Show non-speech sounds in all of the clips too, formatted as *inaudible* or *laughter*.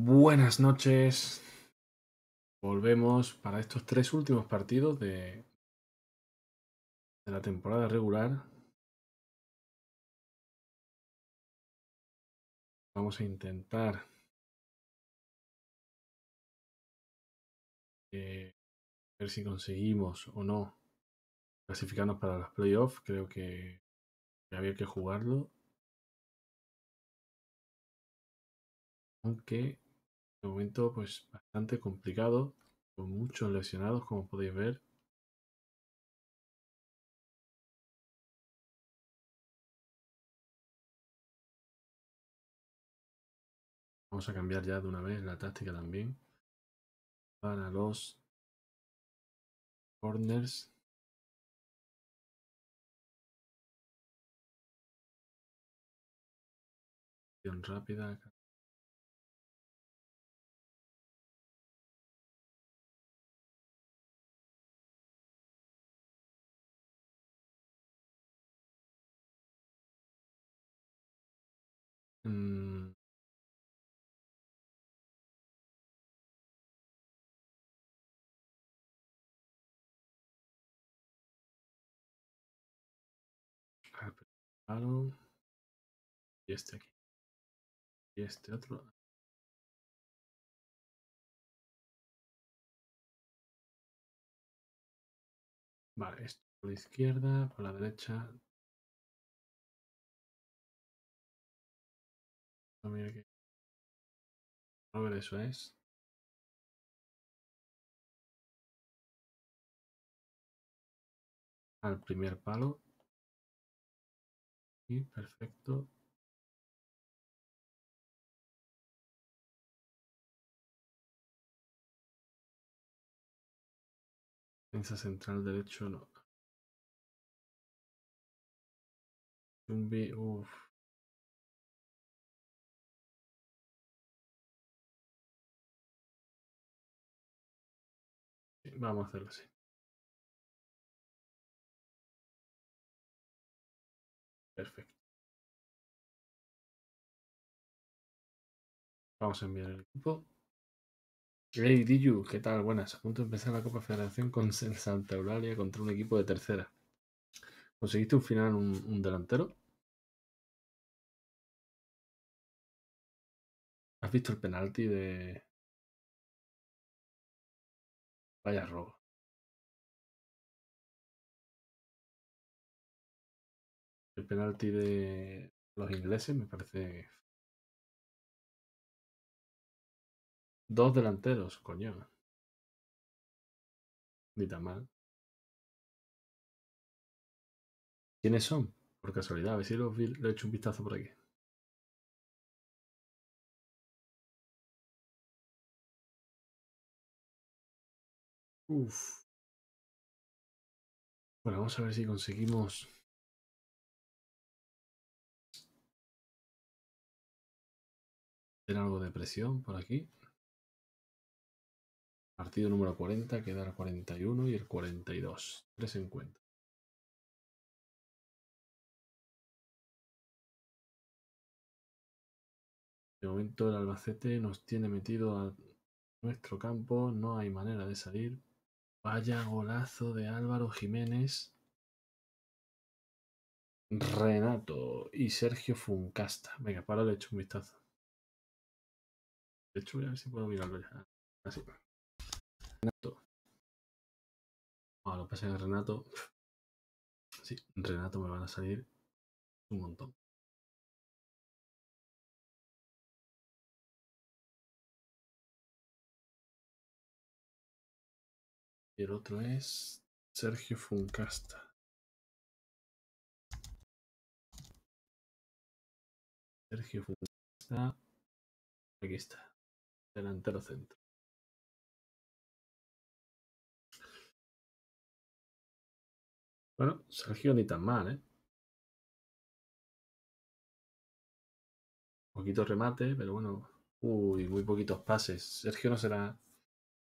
Buenas noches. Volvemos para estos tres últimos partidos de, la temporada regular. Vamos a intentar eh, ver si conseguimos o no clasificarnos para los playoffs. Creo que, había que jugarlo. Aunque momento pues bastante complicado, con muchos lesionados como podéis ver. Vamos a cambiar ya de una vez la táctica también para los corners. Rápida. Mm, palo. Y este aquí. Y este otro. Vale, esto por la izquierda, por la derecha. No, mira que- A ver, eso es. Al primer palo. Y perfecto. Defensa central derecho no. Uff. Vamos a hacerlo así. Perfecto. Vamos a enviar el equipo. Hey, Diju, ¿qué tal? Buenas. A punto de empezar la Copa Federación con *laughs* Santa Eulalia contra un equipo de tercera. ¿Conseguiste un final un, un delantero? ¿Has visto el penalti de. Vaya robo. El penalti de los ingleses me parece. Dos delanteros, coño. Ni tan mal. ¿Quiénes son? Por casualidad, a ver si los he hecho un vistazo por aquí. Uf. Bueno, vamos a ver si conseguimos. Tener algo de presión por aquí. Partido número 40, queda el 41 y el 42. Tres encuentros. De momento el Albacete nos tiene metido a nuestro campo. No hay manera de salir. Vaya golazo de Álvaro Jiménez. Renato y Sergio Funcasta. Venga, para le echo un vistazo. De hecho, voy a ver si puedo mirarlo ya. Así. Renato. Ah, lo que pasa Renato. Sí, Renato me van a salir un montón. Y el otro es Sergio Funcasta. Sergio Funcasta. Aquí está. Delantero centro. Bueno, Sergio ni tan mal, ¿eh? Poquito remate, pero bueno. Uy, muy poquitos pases. Sergio no será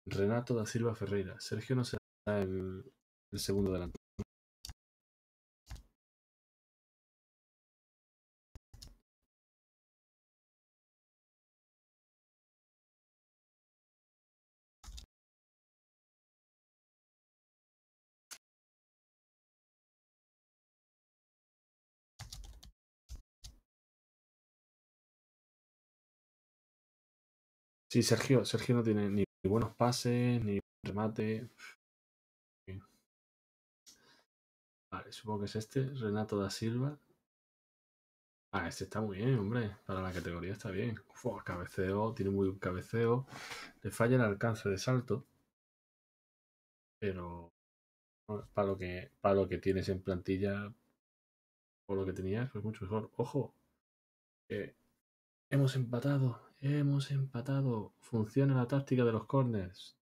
Renato da Silva Ferreira. Sergio no será el, el segundo delante Sí, Sergio, Sergio no tiene ni buenos pases, ni remate. Vale, supongo que es este, Renato da Silva. Ah, este está muy bien, hombre. Para la categoría está bien. cabeceo, tiene muy buen cabeceo. Le falla el alcance de salto. Pero para lo que, para lo que tienes en plantilla, por lo que tenías, pues mucho mejor. Ojo, hemos empatado, hemos empatado. Funciona la táctica de los corners.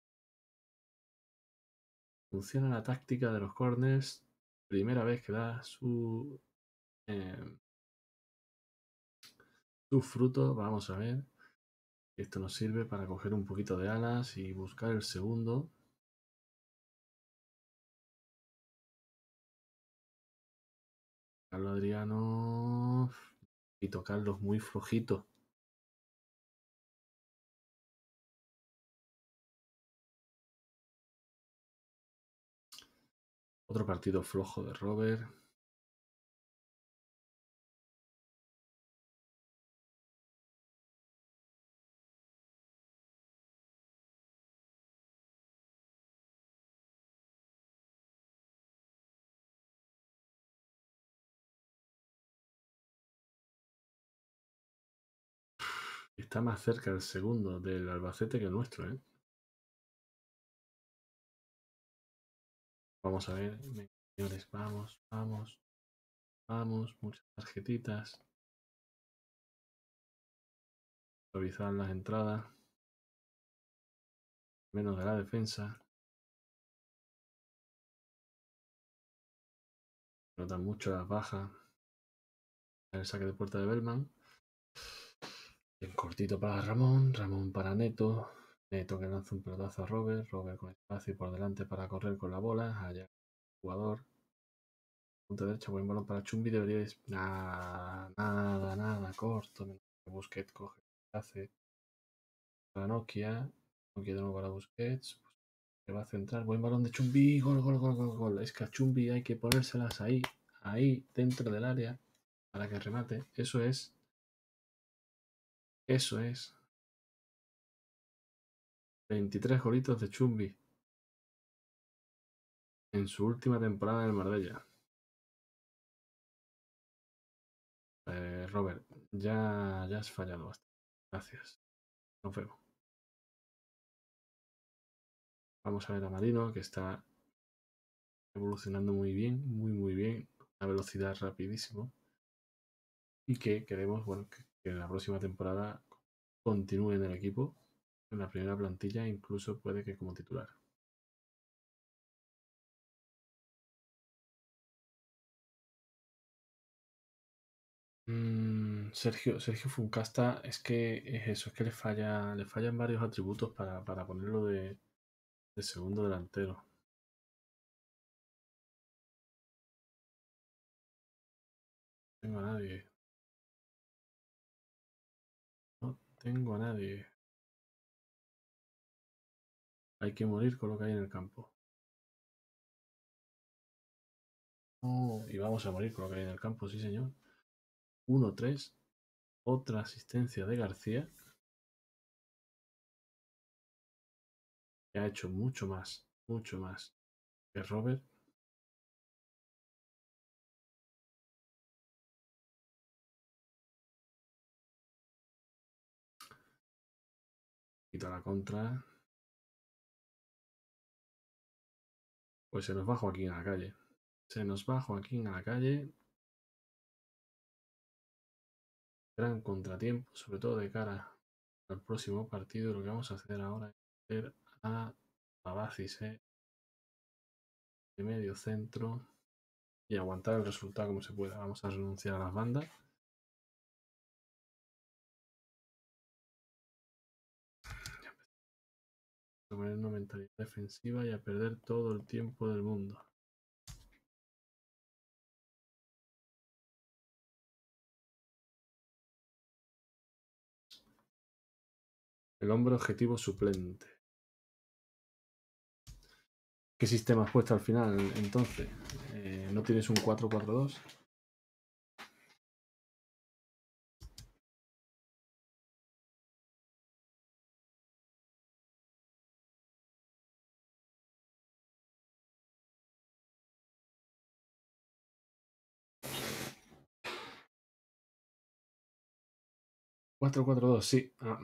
Funciona la táctica de los corners. Primera vez que da su, em, su fruto. Vamos a ver. Esto nos sirve para coger un poquito de alas y buscar el segundo. Carlos Adriano y tocarlos muy flojito. Otro partido flojo de Robert. Está más cerca el segundo del Albacete que el nuestro, ¿eh? Vamos a ver, señores, vamos, vamos, vamos, muchas tarjetitas. Revisar las entradas. Menos de la defensa. Notan mucho las bajas. El saque de puerta de Bellman. En cortito para Ramón, Ramón para Neto. Neto que lanza un pelotazo a Robert, Robert con espacio por delante para correr con la bola, allá jugador. Punta derecha, buen balón para Chumbi, debería Nada, nada, nada, corto. Busquets coge, hace para Nokia. Nokia de nuevo para Busquets. Se va a centrar, buen balón de Chumbi, gol, gol, gol, gol, gol. Es que a Chumbi hay que ponérselas ahí, ahí, dentro del área, para que remate. Eso es. Eso es. 23 golitos de Chumbi en su última temporada en el Marbella. Eh, Robert, ya, ya has fallado bastante. Gracias. Nos vemos. Vamos a ver a Marino, que está evolucionando muy bien, muy, muy bien. A velocidad rapidísimo. Y que queremos, bueno, que en la próxima temporada continúe en el equipo en la primera plantilla, incluso puede que como titular. Mm, Sergio, Sergio Funcasta es que es eso, es que le falla, le fallan varios atributos para, para ponerlo de, de segundo delantero. No tengo a nadie. No tengo a nadie. Hay que morir con lo que hay en el campo. Oh, y vamos a morir con lo que hay en el campo, sí señor. 1-3. Otra asistencia de García. Que ha hecho mucho más, mucho más que Robert. Quita la contra. Pues se nos va Joaquín a la calle. Se nos va Joaquín a la calle. Gran contratiempo, sobre todo de cara al próximo partido. Lo que vamos a hacer ahora es hacer a Babacis ¿eh? de medio centro y aguantar el resultado como se pueda. Vamos a renunciar a las bandas. Tener una mentalidad defensiva y a perder todo el tiempo del mundo. El hombre objetivo suplente. ¿Qué sistema has puesto al final entonces? Eh, ¿No tienes un 4-4-2? 4-4-2, sí. Ah,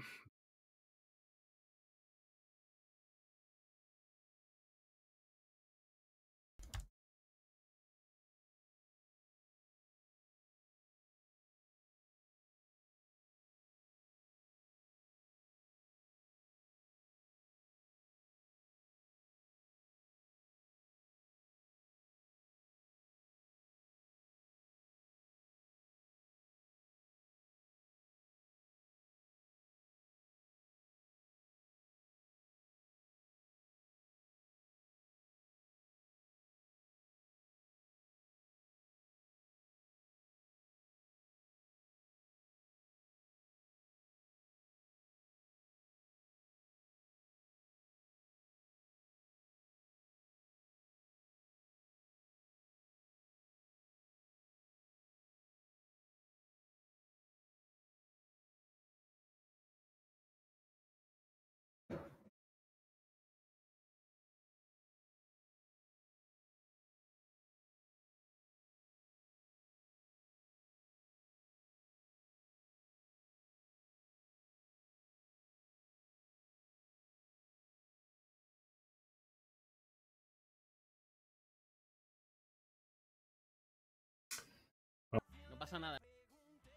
pasa nada.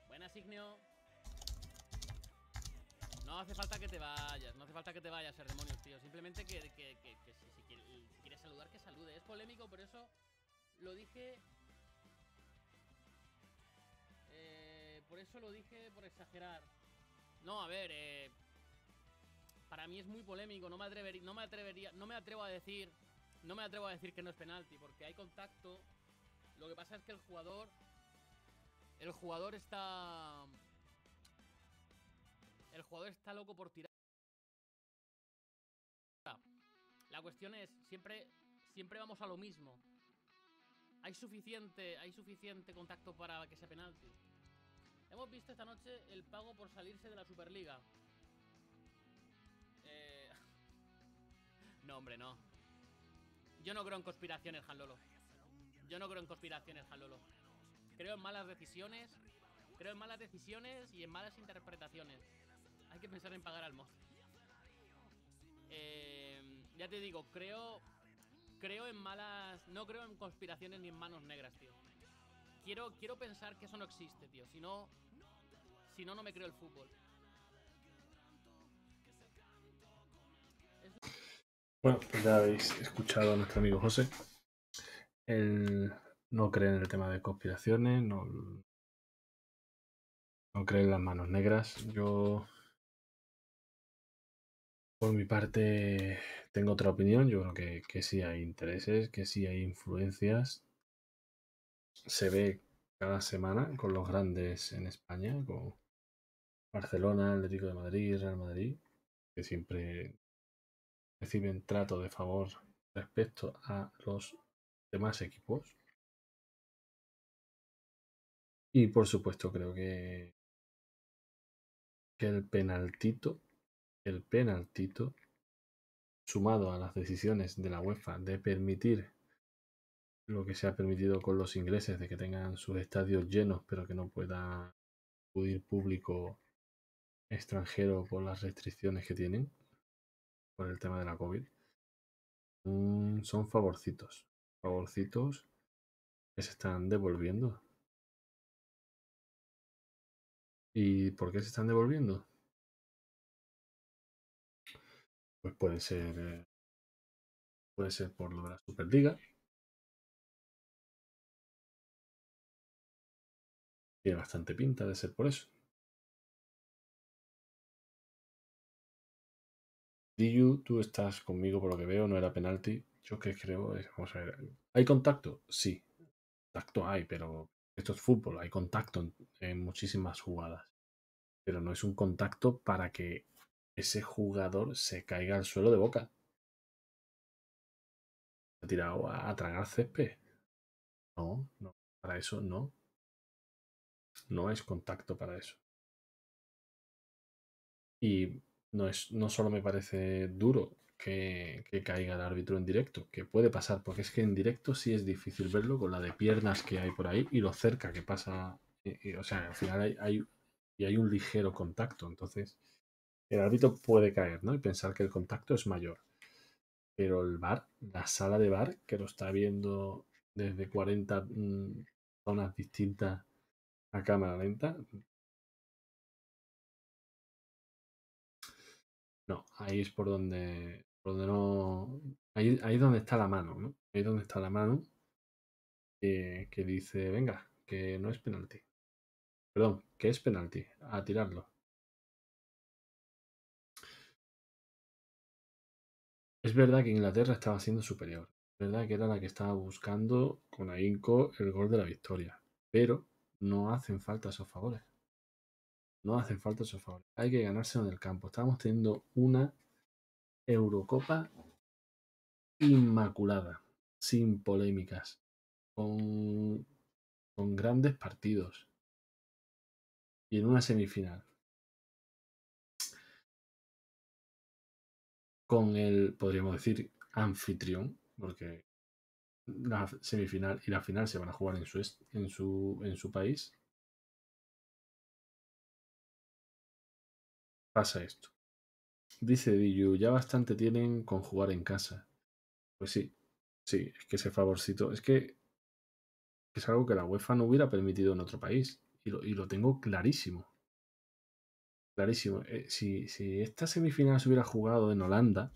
Buena, Signio. No hace falta que te vayas, no hace falta que te vayas, ser demonios, tío. Simplemente que, que- que- si, si saludar, que salude. Es polémico, por eso lo dije. Eh, por eso lo dije por exagerar. No, a ver, eh, para mí es muy polémico. No me atrevería, no me atrevería, no me atrevo a decir, no me atrevo a decir que no es penalti, porque hay contacto. Lo que pasa es que el jugador el jugador está. El jugador está loco por tirar. La cuestión es, siempre, siempre vamos a lo mismo. Hay suficiente, hay suficiente contacto para que sea penalti. Hemos visto esta noche el pago por salirse de la Superliga. Eh... *laughs* No, hombre, no. Yo no creo en conspiraciones, Lolo. Yo no creo en conspiraciones, Lolo. Creo en malas decisiones. Creo en malas decisiones y en malas interpretaciones. Hay que pensar en pagar al mod. Eh, ya te digo, creo. Creo en malas. No creo en conspiraciones ni en manos negras, tío. Quiero, quiero pensar que eso no existe, tío. Si no. Si no, no me creo el fútbol. Bueno, pues ya habéis escuchado a nuestro amigo José. Él no cree en el tema de conspiraciones, no, no cree en las manos negras. Yo, por mi parte, tengo otra opinión. Yo creo que, que sí hay intereses, que sí hay influencias. Se ve cada semana con los grandes en España, con Barcelona, Atlético de Madrid, Real Madrid, que siempre reciben trato de favor respecto a los demás equipos. Y por supuesto creo que, el penaltito, el penaltito, sumado a las decisiones de la UEFA de permitir lo que se ha permitido con los ingleses, de que tengan sus estadios llenos, pero que no pueda acudir público extranjero por las restricciones que tienen, por el tema de la COVID, mm, son favorcitos, favorcitos que se están devolviendo. ¿Y por qué se están devolviendo? Pues puede ser. eh, puede ser por lo de la Superliga. Tiene bastante pinta de ser por eso. Diyu, tú estás conmigo por lo que veo, no era penalti. Yo que creo es, vamos a ver, ¿hay contacto? Sí, contacto hay, pero esto es fútbol, hay contacto en, muchísimas jugadas. Pero no es un contacto para que ese jugador se caiga al suelo de boca. Se ha tirado a, a tragar césped. No, no, para eso no. No es contacto para eso. Y no, es, no solo me parece duro que, caiga el árbitro en directo, que puede pasar, porque es que en directo sí es difícil verlo con la de piernas que hay por ahí y lo cerca que pasa. y- y, o sea, al final hay, y hay un ligero contacto. Entonces, el árbitro puede caer, ¿no? Y pensar que el contacto es mayor. Pero el bar, la sala de bar, que lo está viendo desde 40 mm, zonas distintas a cámara lenta. No, ahí es por donde, Ahí, ahí donde está la mano, ¿no? Ahí donde está la mano que, que dice, venga, que no es penalti. Perdón, que es penalti, a tirarlo. Es verdad que Inglaterra estaba siendo superior. Es verdad que era la que estaba buscando con ahínco el gol de la victoria. Pero no hacen falta esos favores. No hacen falta esos favores. Hay que ganárselo en el campo. Estamos teniendo una Eurocopa inmaculada, sin polémicas, con, con grandes partidos y en una semifinal. Con el, podríamos decir, anfitrión, porque la semifinal y la final se van a jugar en su, en su, en su país. Pasa esto. Dice Diyu, ya bastante tienen con jugar en casa. Pues sí, sí, es que ese favorcito, es que es algo que la UEFA no hubiera permitido en otro país. Y lo, y lo tengo clarísimo. Clarísimo. Eh, si, si esta semifinal se hubiera jugado en Holanda,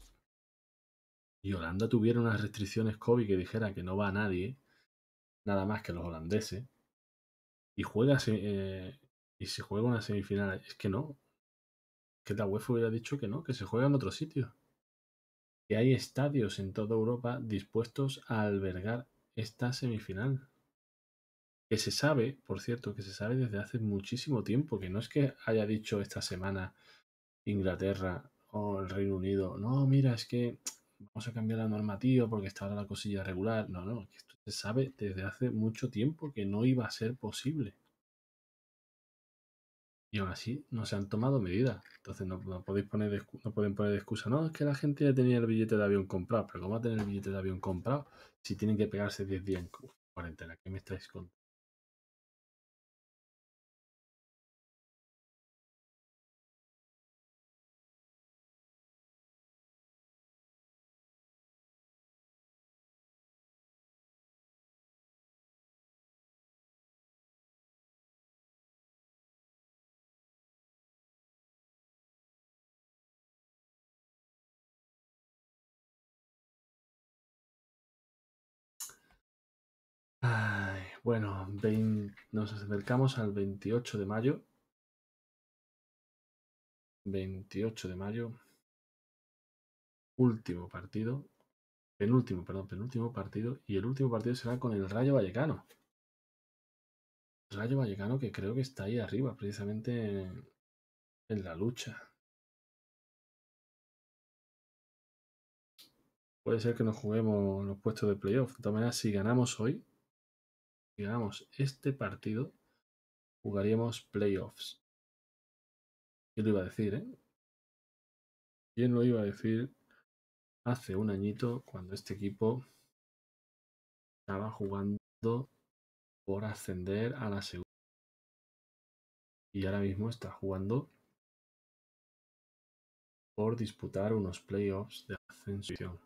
y Holanda tuviera unas restricciones COVID que dijera que no va a nadie, nada más que los holandeses, y juega eh, y se juega una semifinal, es que no. Que la UEFA hubiera dicho que no, que se juega en otro sitio. Que hay estadios en toda Europa dispuestos a albergar esta semifinal. Que se sabe, por cierto, que se sabe desde hace muchísimo tiempo, que no es que haya dicho esta semana Inglaterra o el Reino Unido, no, mira, es que vamos a cambiar la normativa porque está ahora la cosilla regular. No, no, esto se sabe desde hace mucho tiempo que no iba a ser posible. Y aún así no se han tomado medidas. Entonces no, podéis poner no pueden poner de excusa. No, es que la gente ya tenía el billete de avión comprado. Pero ¿cómo va a tener el billete de avión comprado si tienen que pegarse 10 días en cuarentena? ¿Qué me estáis contando? Bueno, nos acercamos al 28 de mayo. 28 de mayo. Último partido. Penúltimo, perdón, penúltimo partido. Y el último partido será con el Rayo Vallecano. Rayo Vallecano que creo que está ahí arriba, precisamente en, la lucha. Puede ser que nos juguemos los puestos de playoff. De todas maneras, si ganamos hoy, si ganamos este partido, jugaríamos playoffs. ¿Quién lo iba a decir, eh? ¿Quién lo iba a decir hace un añito cuando este equipo estaba jugando por ascender a la segunda? Y ahora mismo está jugando por disputar unos playoffs de ascensión.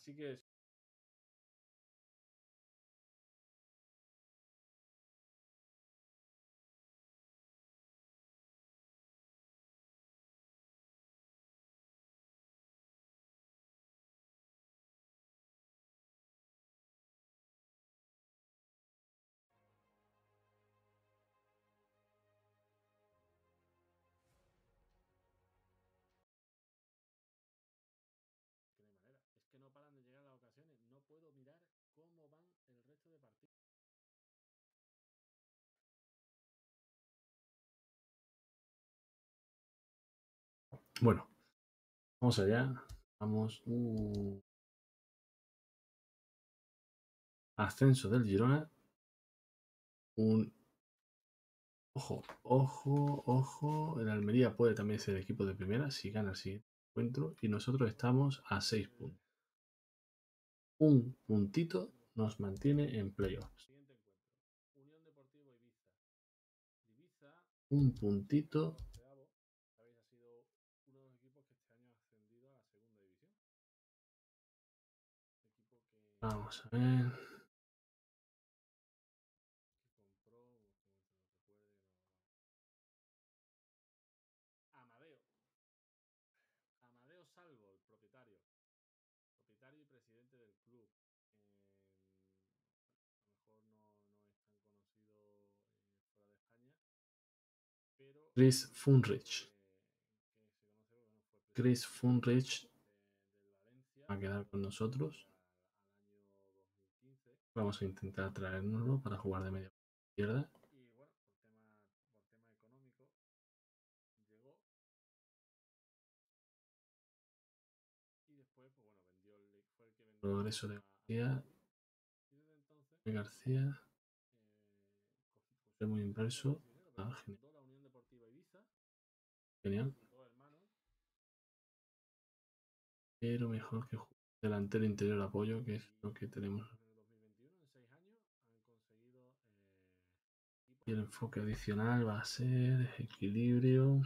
Así que Bueno, vamos allá. Vamos. uh. Ascenso del Girona. Un. Ojo, ojo, ojo. El Almería puede también ser equipo de primera si gana el siguiente encuentro. Y nosotros estamos a 6 puntos. Un puntito nos mantiene en playoffs. Un puntito. Equipo que. Vamos a ver. Salvo, el propietario. Propietario y presidente del club. Chris Funrich. Chris Funrich va a quedar con nosotros. Vamos a intentar traérnoslo para jugar de media izquierda. Progreso de García. De García. Muy impreso. Ah, genial. Genial. Pero mejor que delantero interior apoyo, que es lo que tenemos. Y el enfoque adicional va a ser equilibrio.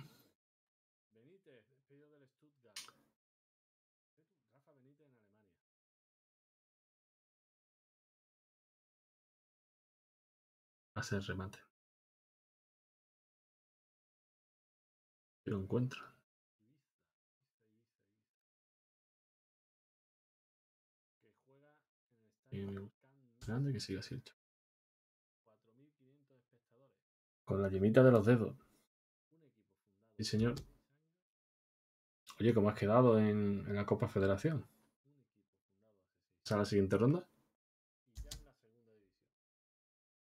Va a ser remate. Camp Grande que siga así el chat. 4.500 espectadores. Con la yemita de los dedos. Sí, señor. Oye, ¿cómo has quedado en, en la Copa Federación? ¿Es a la siguiente ronda? y ya en la segunda división.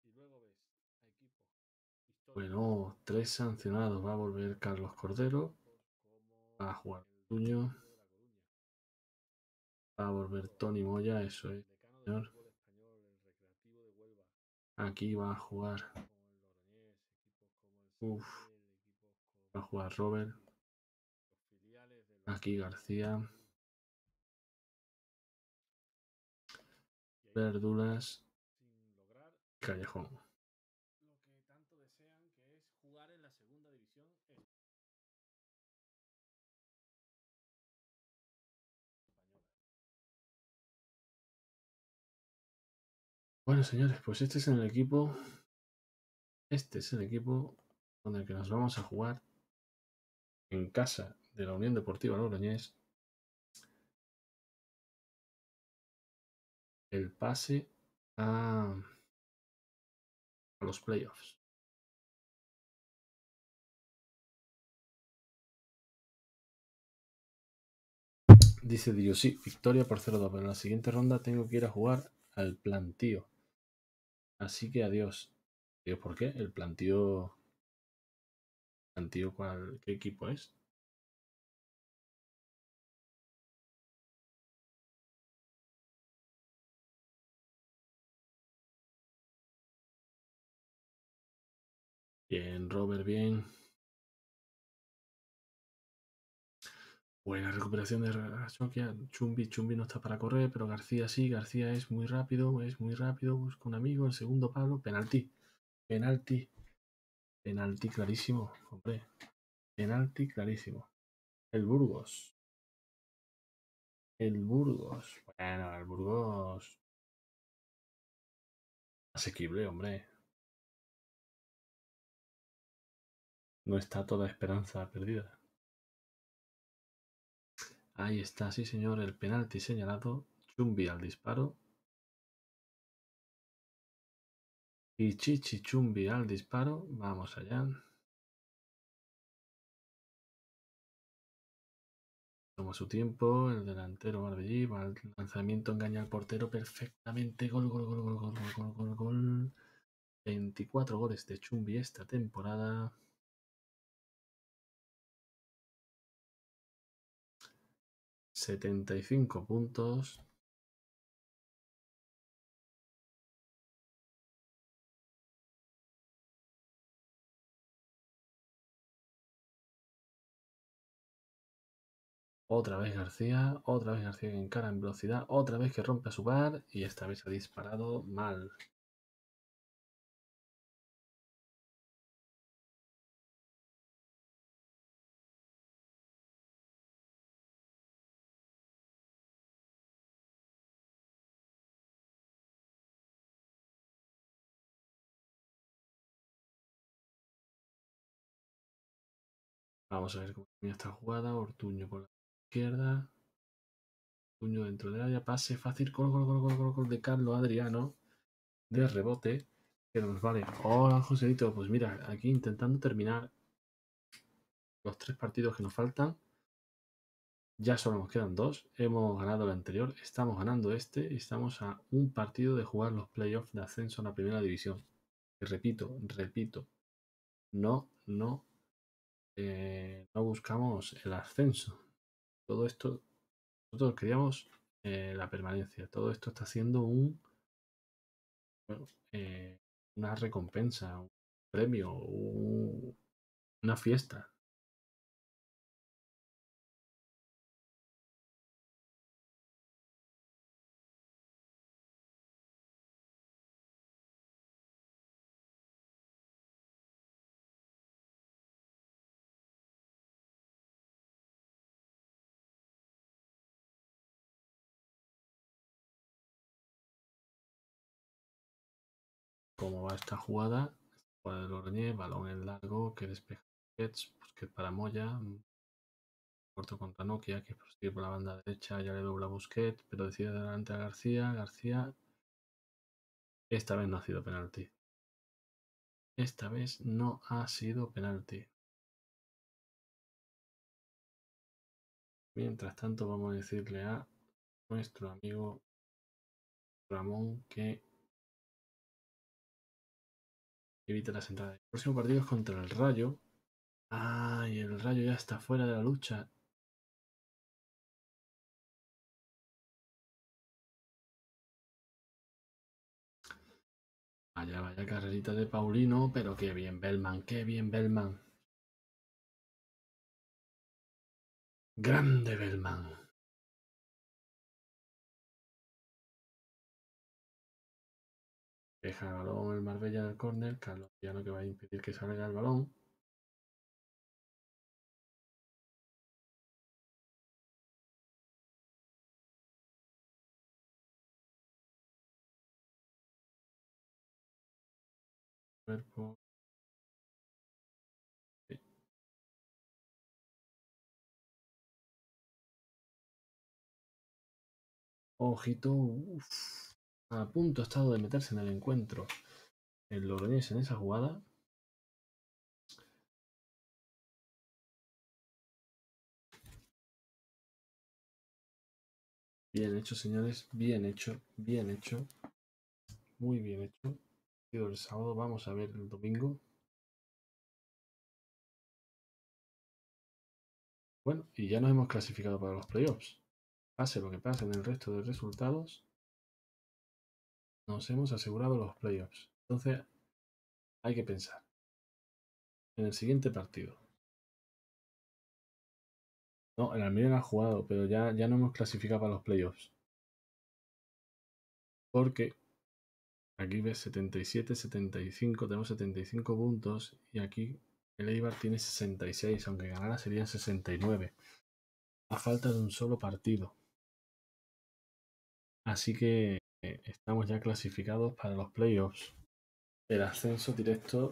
Y luego ves a equipos históricos Bueno, tres sancionados. Va a volver Carlos Cordero. Va a jugar Tuño. Va a volver Tony Moya. Eso es. señor. Aquí va a jugar. Uf. Va a jugar Robert. Aquí García. Verduras. Callejón. Bueno, señores, pues este es el equipo. Este es el equipo con el que nos vamos a jugar en casa de la Unión Deportiva Logroñés. El pase a, a los playoffs. Dice Dio, sí, victoria por 0-2, pero en la siguiente ronda tengo que ir a jugar al plantío. Así que adiós. Digo, ¿por qué? El plantío. ¿Plantío cuál? ¿Qué equipo es? Bien, Robert, bien. Buena recuperación de Rachoquia. Chumbi, Chumbi no está para correr, pero García sí. García es muy rápido, es muy rápido. Busca un amigo. El segundo palo, penalti. Penalti. Penalti clarísimo, hombre. Penalti clarísimo. El Burgos. El Burgos. Bueno, el Burgos. Asequible, hombre. No está toda esperanza perdida. Ahí está, sí señor, el penalti señalado. Chumbi al disparo. Y Chichi Chumbi al disparo. Vamos allá. Toma su tiempo, el delantero Marbellí va al lanzamiento, engaña al portero perfectamente. Gol, gol, gol, gol, gol, gol, gol, gol. 24 goles de Chumbi esta temporada. 75 puntos. Otra vez García, otra vez García que encara en velocidad, otra vez que rompe a su bar y esta vez ha disparado mal. Vamos a ver cómo termina esta jugada. Ortuño por la izquierda. Ortuño dentro del área. Pase fácil. Gol, gol, gol, gol, gol de Carlos Adriano. De rebote. Que nos vale. Hola, Joséito. Pues mira, aquí intentando terminar los tres partidos que nos faltan. Ya solo nos quedan dos. Hemos ganado el anterior. Estamos ganando este. Estamos a un partido de jugar los playoffs de ascenso a la primera división. Y repito, repito. No, no eh, no buscamos el ascenso. Todo esto, nosotros queríamos eh, la permanencia. Todo esto está haciendo un eh, una recompensa, un premio, una fiesta. Cómo va esta jugada. Jugada de Lorñé, balón en largo que despeja Busquets, Busquets para Moya. Corto contra Nokia que prosigue por la banda derecha, ya le dobla Busquets, pero decide adelante a García. García. Esta vez no ha sido penalti. Esta vez no ha sido penalti. Mientras tanto, vamos a decirle a nuestro amigo Ramón que evita las entradas. El próximo partido es contra el Rayo. Ah, y el Rayo ya está fuera de la lucha. Vaya, vaya carrerita de Paulino, pero qué bien Bellman, qué bien Bellman. Grande Bellman. Deja el balón el Marbella del córner. Carlos no que va a impedir que salga el balón. Ojito. A punto ha estado de meterse en el encuentro el Logroñés en esa jugada. Bien hecho, señores. Bien hecho. Bien hecho. Muy bien hecho. El sábado vamos a ver el domingo. Bueno, y ya nos hemos clasificado para los playoffs. Pase lo que pase en el resto de resultados, nos hemos asegurado los playoffs. Entonces, hay que pensar en el siguiente partido. No, el Almería ha jugado, pero ya, ya no hemos clasificado para los playoffs. Porque aquí ves 77, 75, tenemos 75 puntos y aquí el Eibar tiene 66, aunque ganara serían 69. A falta de un solo partido. Así que eh, estamos ya clasificados para los playoffs. El ascenso directo.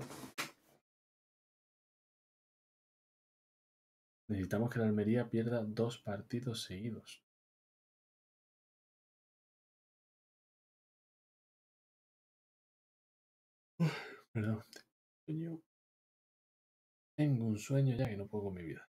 Necesitamos que la Almería pierda dos partidos seguidos. perdón. Tengo un sueño ya que no puedo con mi vida.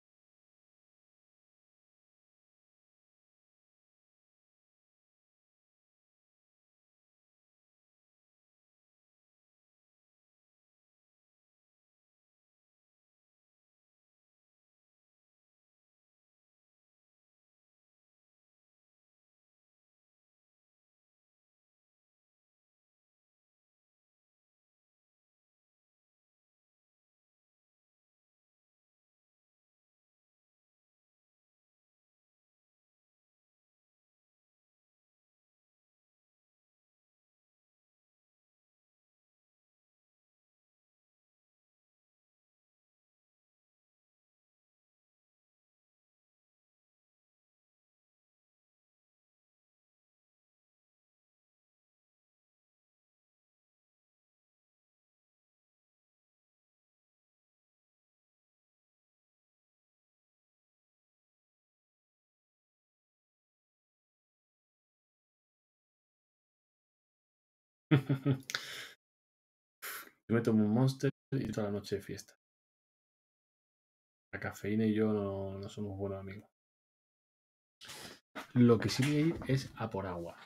*laughs* Yo me tomo un monster y toda la noche de fiesta. La cafeína y yo no, no somos buenos amigos. Lo que sí voy a ir es a por agua.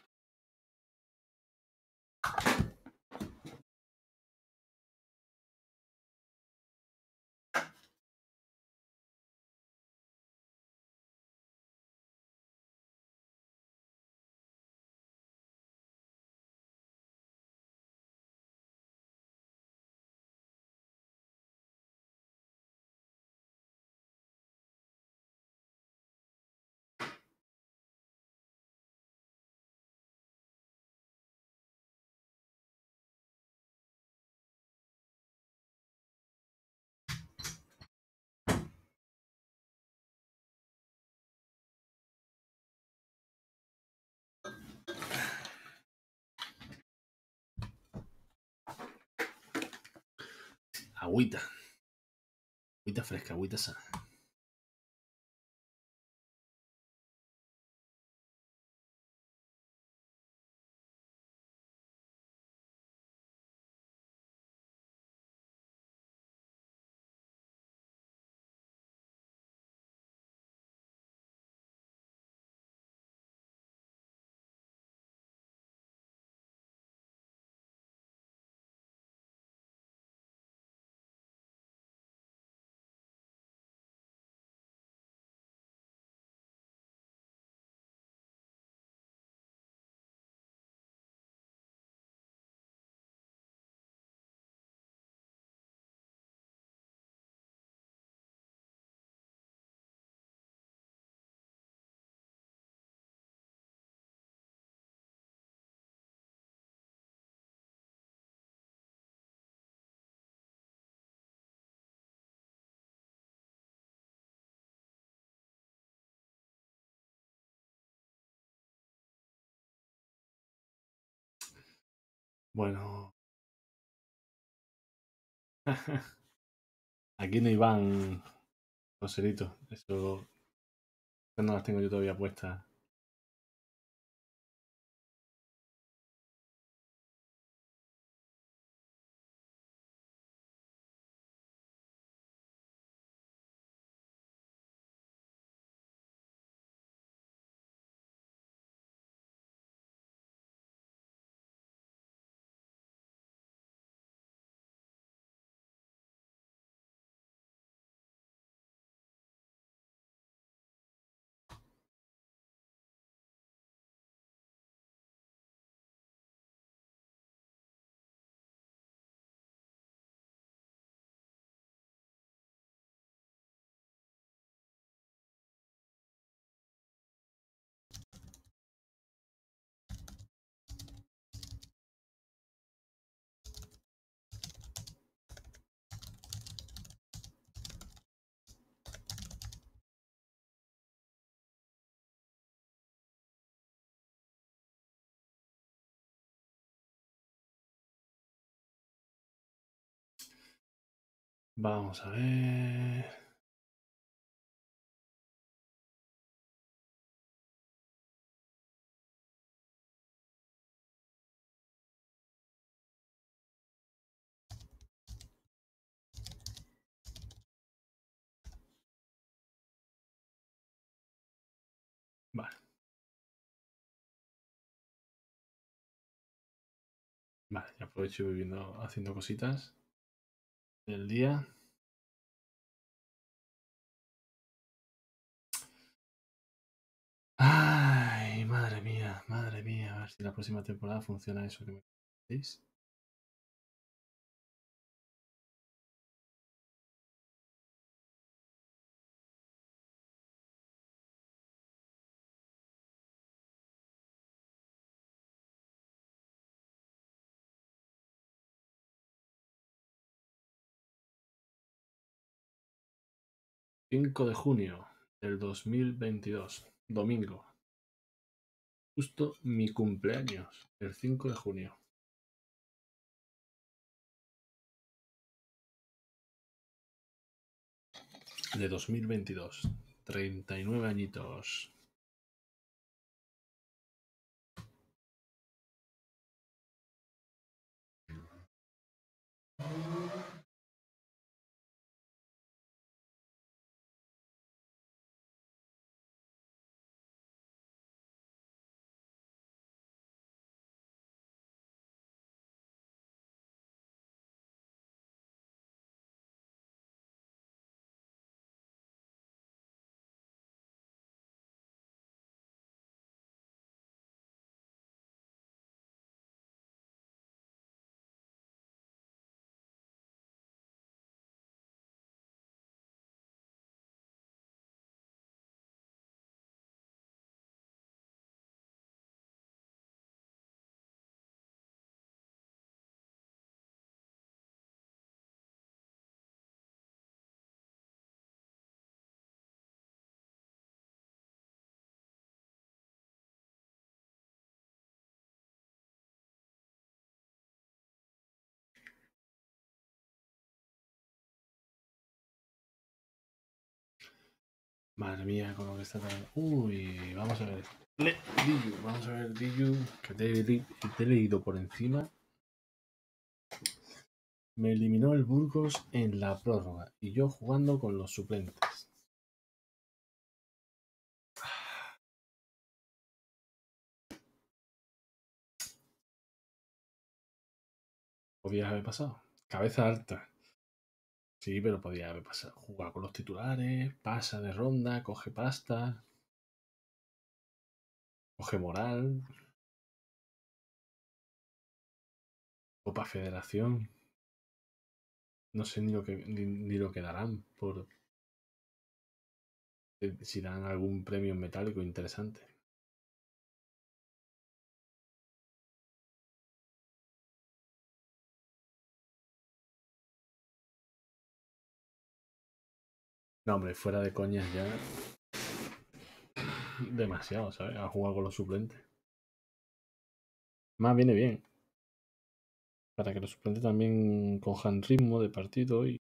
Agüita. Agüita fresca, agüita sana. Bueno. *laughs* Aquí no iban los ceritos. Eso no las tengo yo todavía puestas. Vamos a ver. Vale. Vale, ya aprovecho viviendo, haciendo cositas del día. Ay, madre mía, madre mía. A ver si la próxima temporada funciona eso que me decís. ...5 de junio del 2022, domingo. Justo mi cumpleaños, el 5 de junio. De 2022, 39 añitos. Madre mía, con lo que está tan... Uy, vamos a ver. Le, vamos a ver Diju, que te, te he leído por encima. Me eliminó el Burgos en la prórroga y yo jugando con los suplentes. Podías haber pasado. Cabeza alta. Sí, pero podía haber pasado. Jugar con los titulares, pasa de ronda, coge pasta, coge moral. Copa Federación. No sé ni lo que ni, ni lo que darán por eh, si dan algún premio metálico interesante. No, hombre, fuera de coñas ya. Demasiado, ¿sabes? A jugar con los suplentes. Más viene bien. Para que los suplentes también cojan ritmo de partido y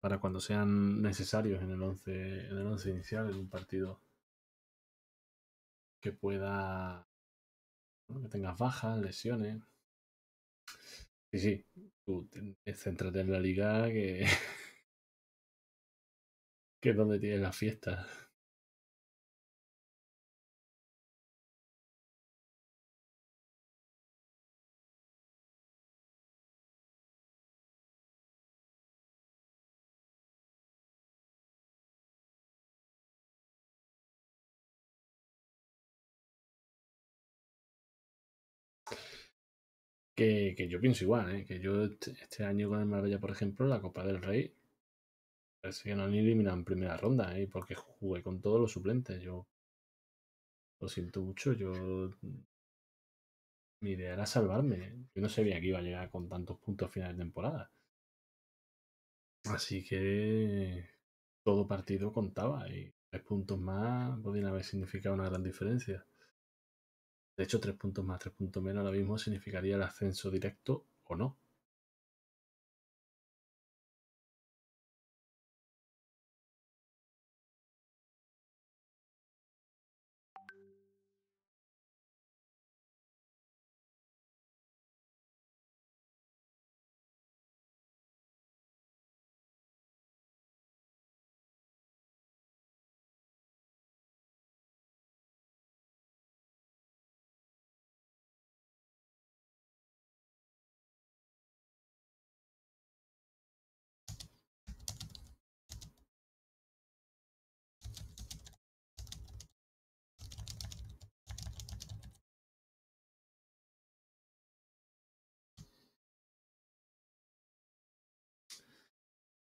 para cuando sean necesarios en el 11 en el once inicial en un partido que pueda que tengas bajas, lesiones. Sí, sí, tú te- céntrate en la liga que que es donde tienes las fiestas. Que, que yo pienso igual, ¿eh? que yo este, este año con el Marbella, por ejemplo, la Copa del Rey, parece que no han eliminado en primera ronda, ¿eh? porque jugué con todos los suplentes. Yo lo siento mucho, yo mi idea era salvarme. Yo no sabía que iba a llegar con tantos puntos a final de temporada. Así que todo partido contaba y tres puntos más podían haber significado una gran diferencia. De hecho, tres puntos más, tres puntos menos ahora mismo significaría el ascenso directo o no.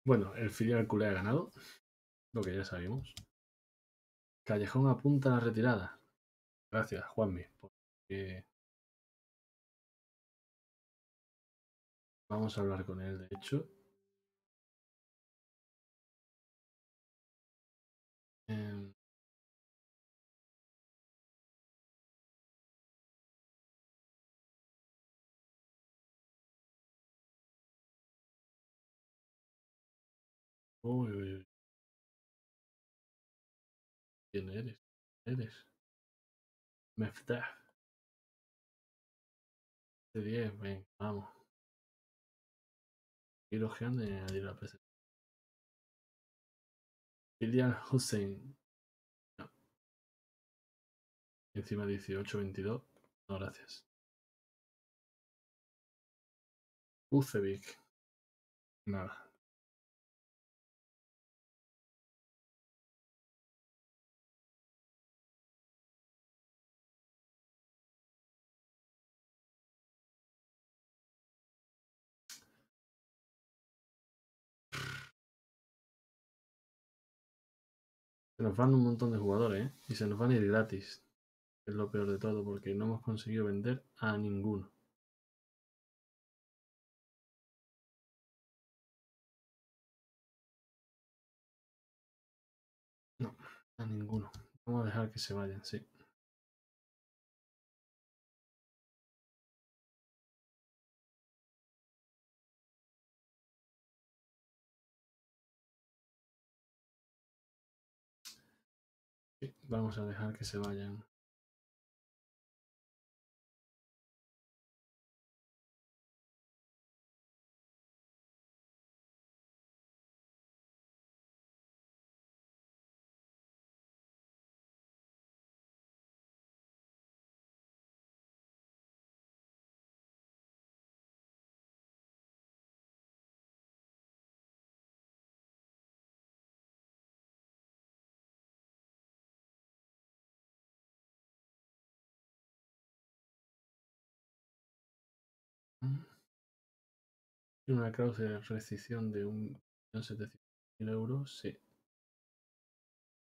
Bueno, el filial culé ha ganado, lo que ya sabíamos. Callejón apunta a la retirada. Gracias, Juanmi. Porque... Vamos a hablar con él, de hecho. Em, Uy. ¿Quién eres? ¿Eres? Meftah. De 10, venga, vamos. Ojeando y añadir la presentación. Filial Hussein. Encima 18, 22. No, gracias. Ucevic. Nada. Se nos van un montón de jugadores, ¿eh? Y se nos van a ir gratis. Es lo peor de todo, porque no hemos conseguido vender a ninguno. No, a ninguno. Vamos a dejar que se vayan, sí. Vamos a dejar que se vayan. *laughs* Tiene una cláusula de rescisión de 1.700.000 euros, sí.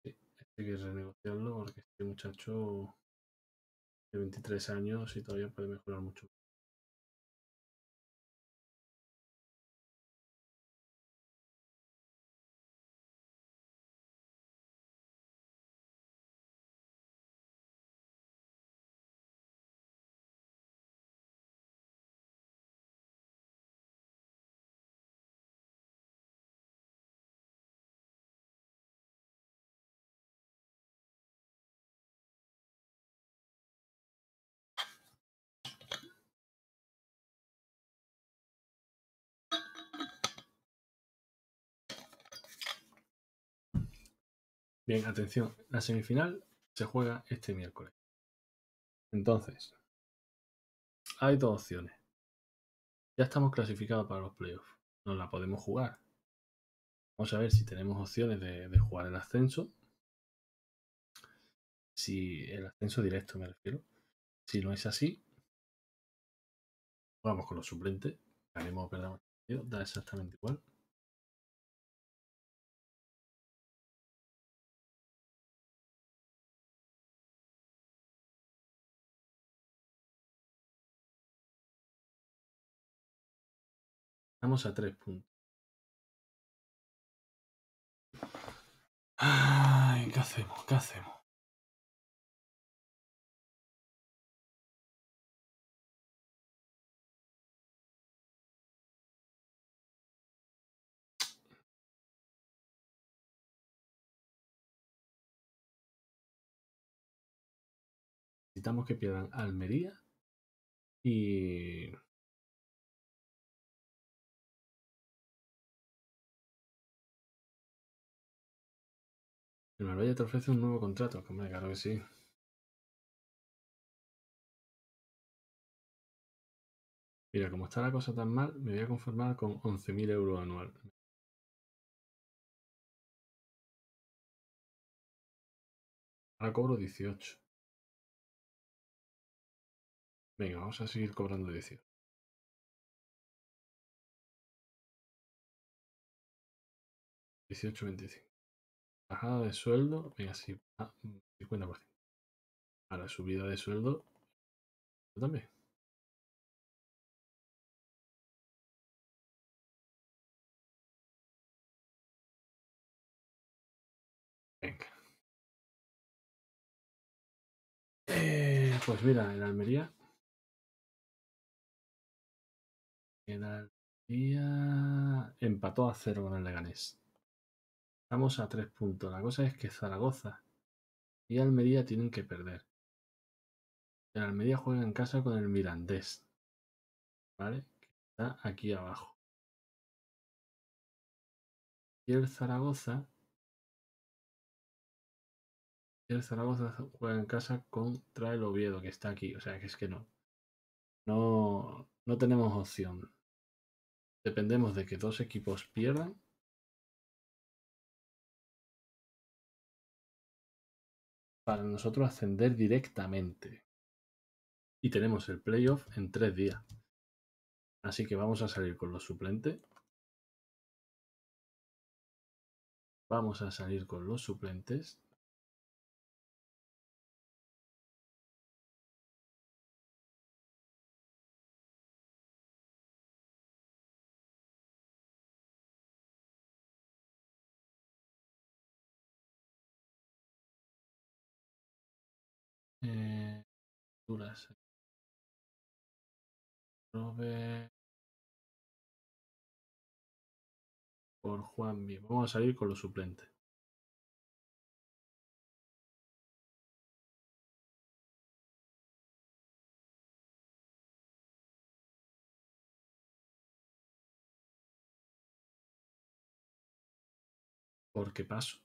Hay que renegociarlo porque este muchacho de 23 años y todavía puede mejorar mucho. Bien, atención, la semifinal se juega este miércoles. Entonces, hay dos opciones. Ya estamos clasificados para los playoffs. No la podemos jugar. Vamos a ver si tenemos opciones de, jugar el ascenso. Si el ascenso directo me refiero. Si no es así, jugamos con los suplentes. Ganemos o perdamos da exactamente igual. Estamos a tres puntos. Ay, ¿qué hacemos? ¿Qué hacemos? Necesitamos que pierdan Almería y El Marbella te ofrece un nuevo contrato. Hombre, claro que sí. Mira, como está la cosa tan mal, me voy a conformar con 11.000 euros anual. Ahora cobro 18. Venga, vamos a seguir cobrando 18. 18.25. Bajada de sueldo, venga, sí, ah, 50%. Ahora, subida de sueldo, también. Venga. Eh, pues mira, en Almería. En Almería empató a cero con el Leganés. Estamos a tres puntos. La cosa es que Zaragoza y Almería tienen que perder. El Almería juega en casa con el Mirandés. ¿Vale? Que está aquí abajo. Y el Zaragoza. Y el Zaragoza juega en casa contra el Oviedo, que está aquí. O sea que es que no. No, no tenemos opción. Dependemos de que dos equipos pierdan para nosotros ascender directamente. Y tenemos el playoff en tres días. Así que vamos a salir con los suplentes. Vamos a salir con los suplentes. Robert. Por Juanmi. Vamos a salir con los suplentes. Porque paso,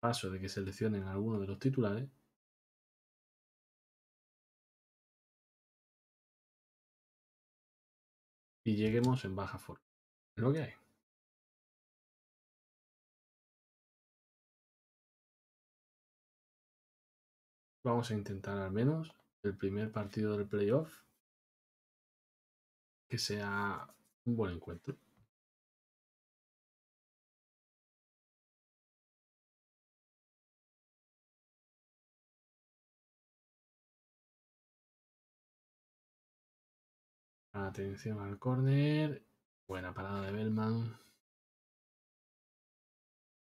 paso de que seleccionen alguno de los titulares, y lleguemos en baja forma. Es lo que hay. Vamos a intentar al menos el primer partido del playoff que sea un buen encuentro. Atención al córner. Buena parada de Bellman.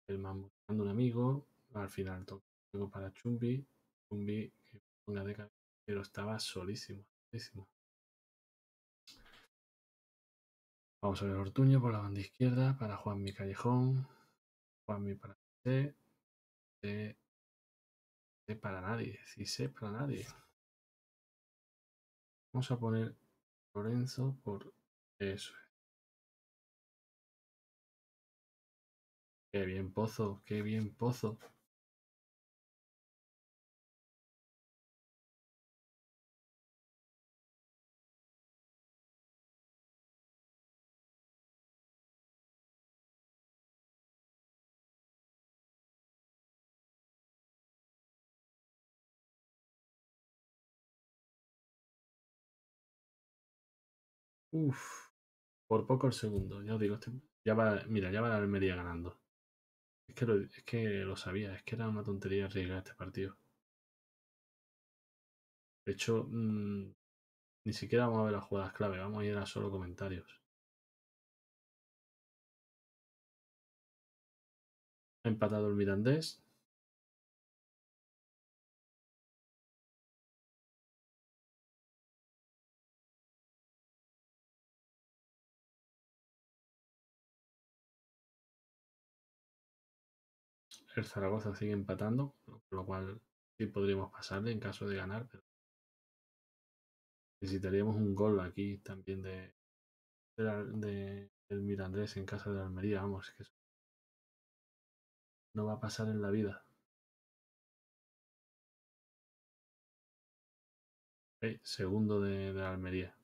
Bellman buscando un amigo. Al final toco para Chumbi. Chumbi que ponga de pero estaba solísimo, solísimo. Vamos a ver Ortuño por la banda izquierda para Juanmi Callejón. Juanmi para C. C. Para nadie. Sí, C para nadie. Vamos a poner Lorenzo por eso. Qué bien Pozo, qué bien Pozo. Uf, por poco el segundo. Ya os digo, este, ya va, mira, ya va la Almería ganando. Es que, lo, es que lo sabía, es que era una tontería arriesgar este partido. De hecho, mmm, ni siquiera vamos a ver las jugadas clave, vamos a ir a solo comentarios. Ha empatado el Mirandés. El Zaragoza sigue empatando, con lo cual sí podríamos pasarle en caso de ganar, necesitaríamos un gol aquí también de, del Mirandés en casa de Almería, vamos, que no va a pasar en la vida. segundo de, de, Almería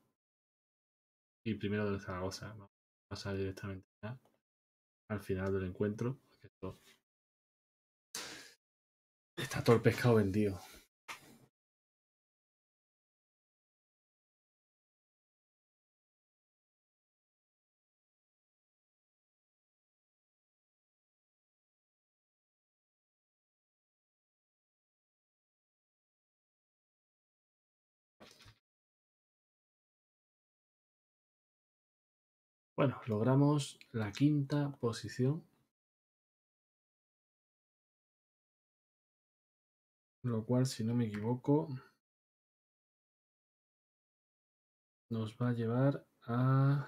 y primero del Zaragoza. Vamos a pasar directamente al final del encuentro. Está todo el pescado vendido. Bueno, logramos la quinta posición. Lo cual, si no me equivoco, nos va a llevar a...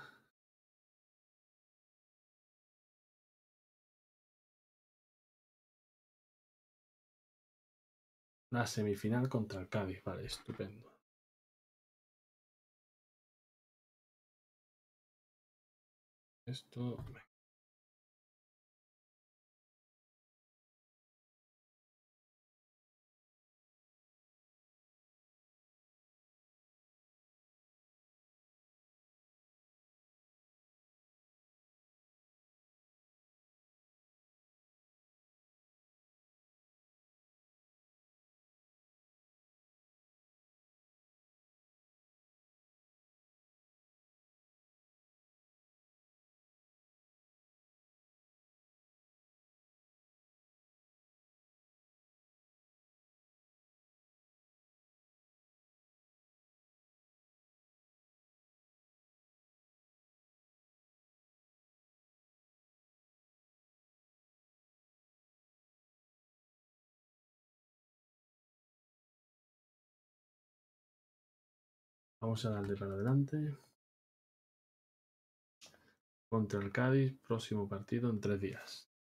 La semifinal contra el Cádiz, vale, estupendo. Esto... Vamos a darle para adelante. Contra el Cádiz, próximo partido en tres días.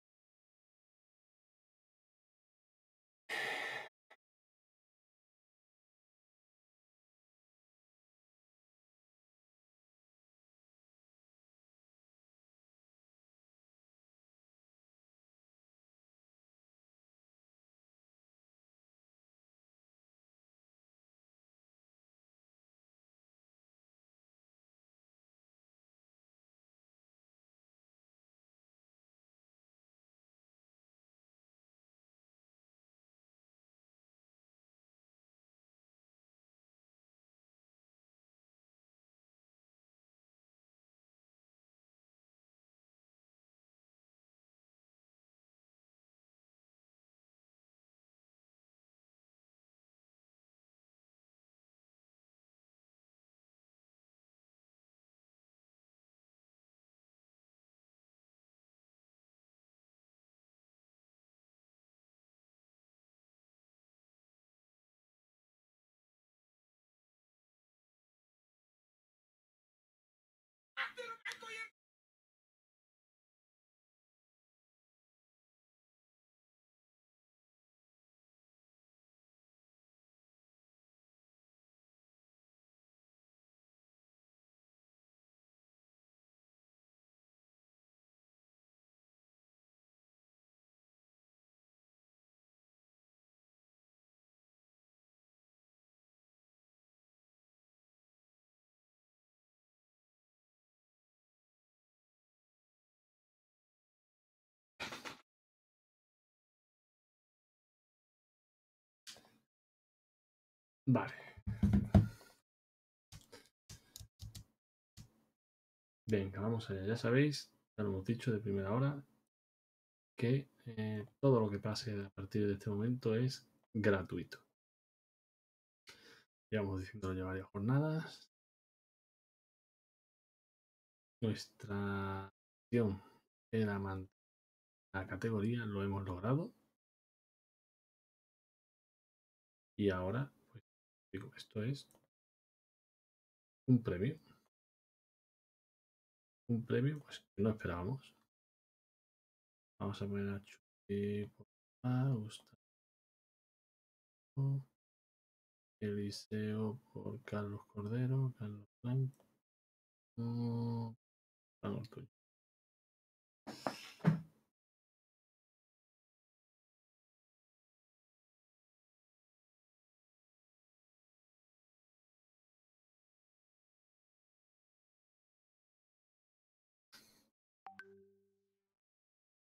Vale. Venga, vamos allá. Ya sabéis, ya lo hemos dicho de primera hora, que eh, todo lo que pase a partir de este momento es gratuito. Llevamos diciéndolo ya varias jornadas. Nuestra acción era mantener la categoría, lo hemos logrado. Y ahora Esto es un premio. Un premio pues, que no esperábamos. Vamos a poner a Chuy por Eliseo por Carlos Cordero, Carlos Blanco,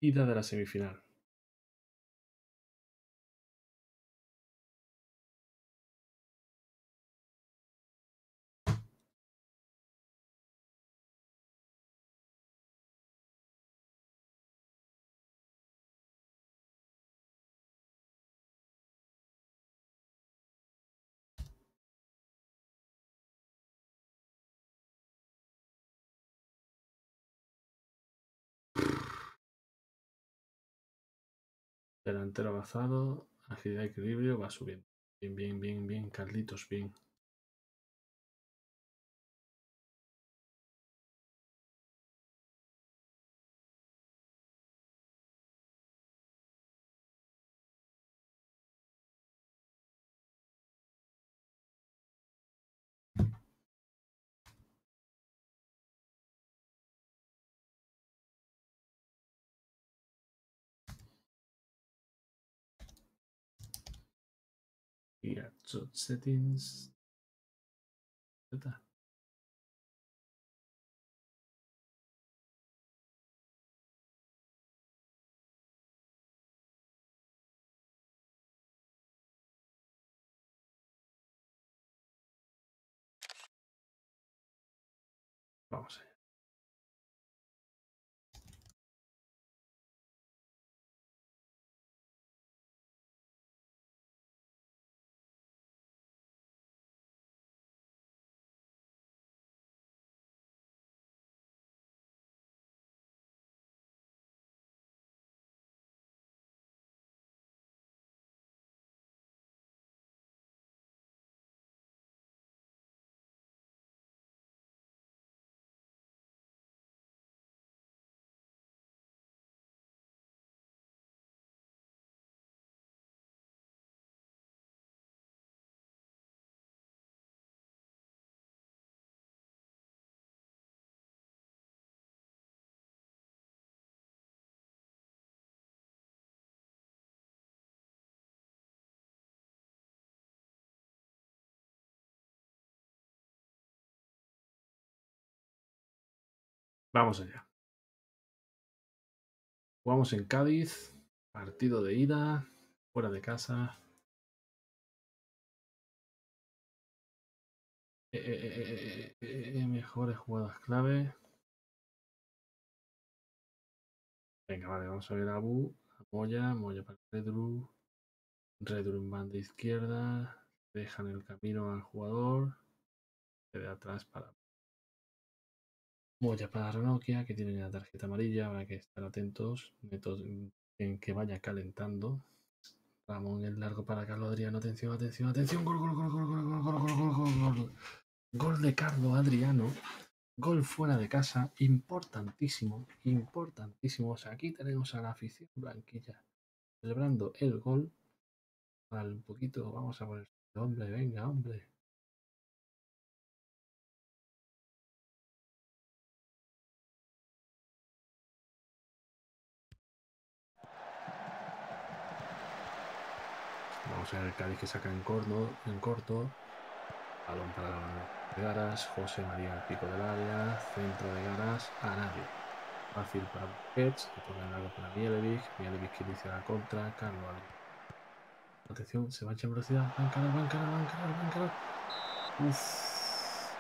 ida de la semifinal. Delantero avanzado, agilidad equilibrio, va subiendo. Bien, bien, bien, bien, Carlitos, bien. Shot settings. Z. Vamos allá. Vamos allá. Jugamos en Cádiz, partido de ida, fuera de casa. Eh, eh, eh, mejores jugadas clave. Venga, vale, vamos a ver a Abu, a Moya, Moya para Redru, Redru en banda izquierda, dejan el camino al jugador, de atrás para Moya para Renokia, que tiene la tarjeta amarilla, habrá que estar atentos en que vaya calentando. Ramón el largo para Carlos Adriano, atención, atención, atención, gol, gol, gol, gol, gol, gol, gol, gol, gol, gol, gol. Gol de Carlos Adriano, gol fuera de casa, importantísimo, importantísimo. Aquí tenemos a la afición blanquilla celebrando el gol. Al poquito, vamos a poner, hombre, venga, hombre. Vamos a ver el Cádiz que saca en corto, en corto. Balón para Garas, José María al pico del área, centro de Garas, a nadie. Fácil para Busquets, que toca algo para Mielevic, Mielevic que inicia la contra, Carlos Atención, se va a echar velocidad, van a van a van a Uff.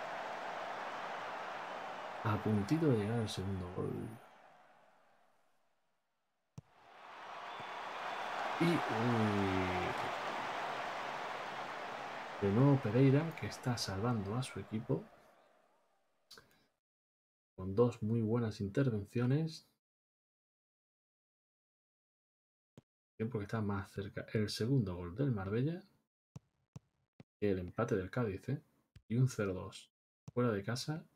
A puntito de llegar al segundo gol. Y uy, de nuevo Pereira, que está salvando a su equipo. Con dos muy buenas intervenciones. Tiempo que está más cerca el segundo gol del Marbella. El empate del Cádiz. ¿eh? Y un 0-2. Fuera de casa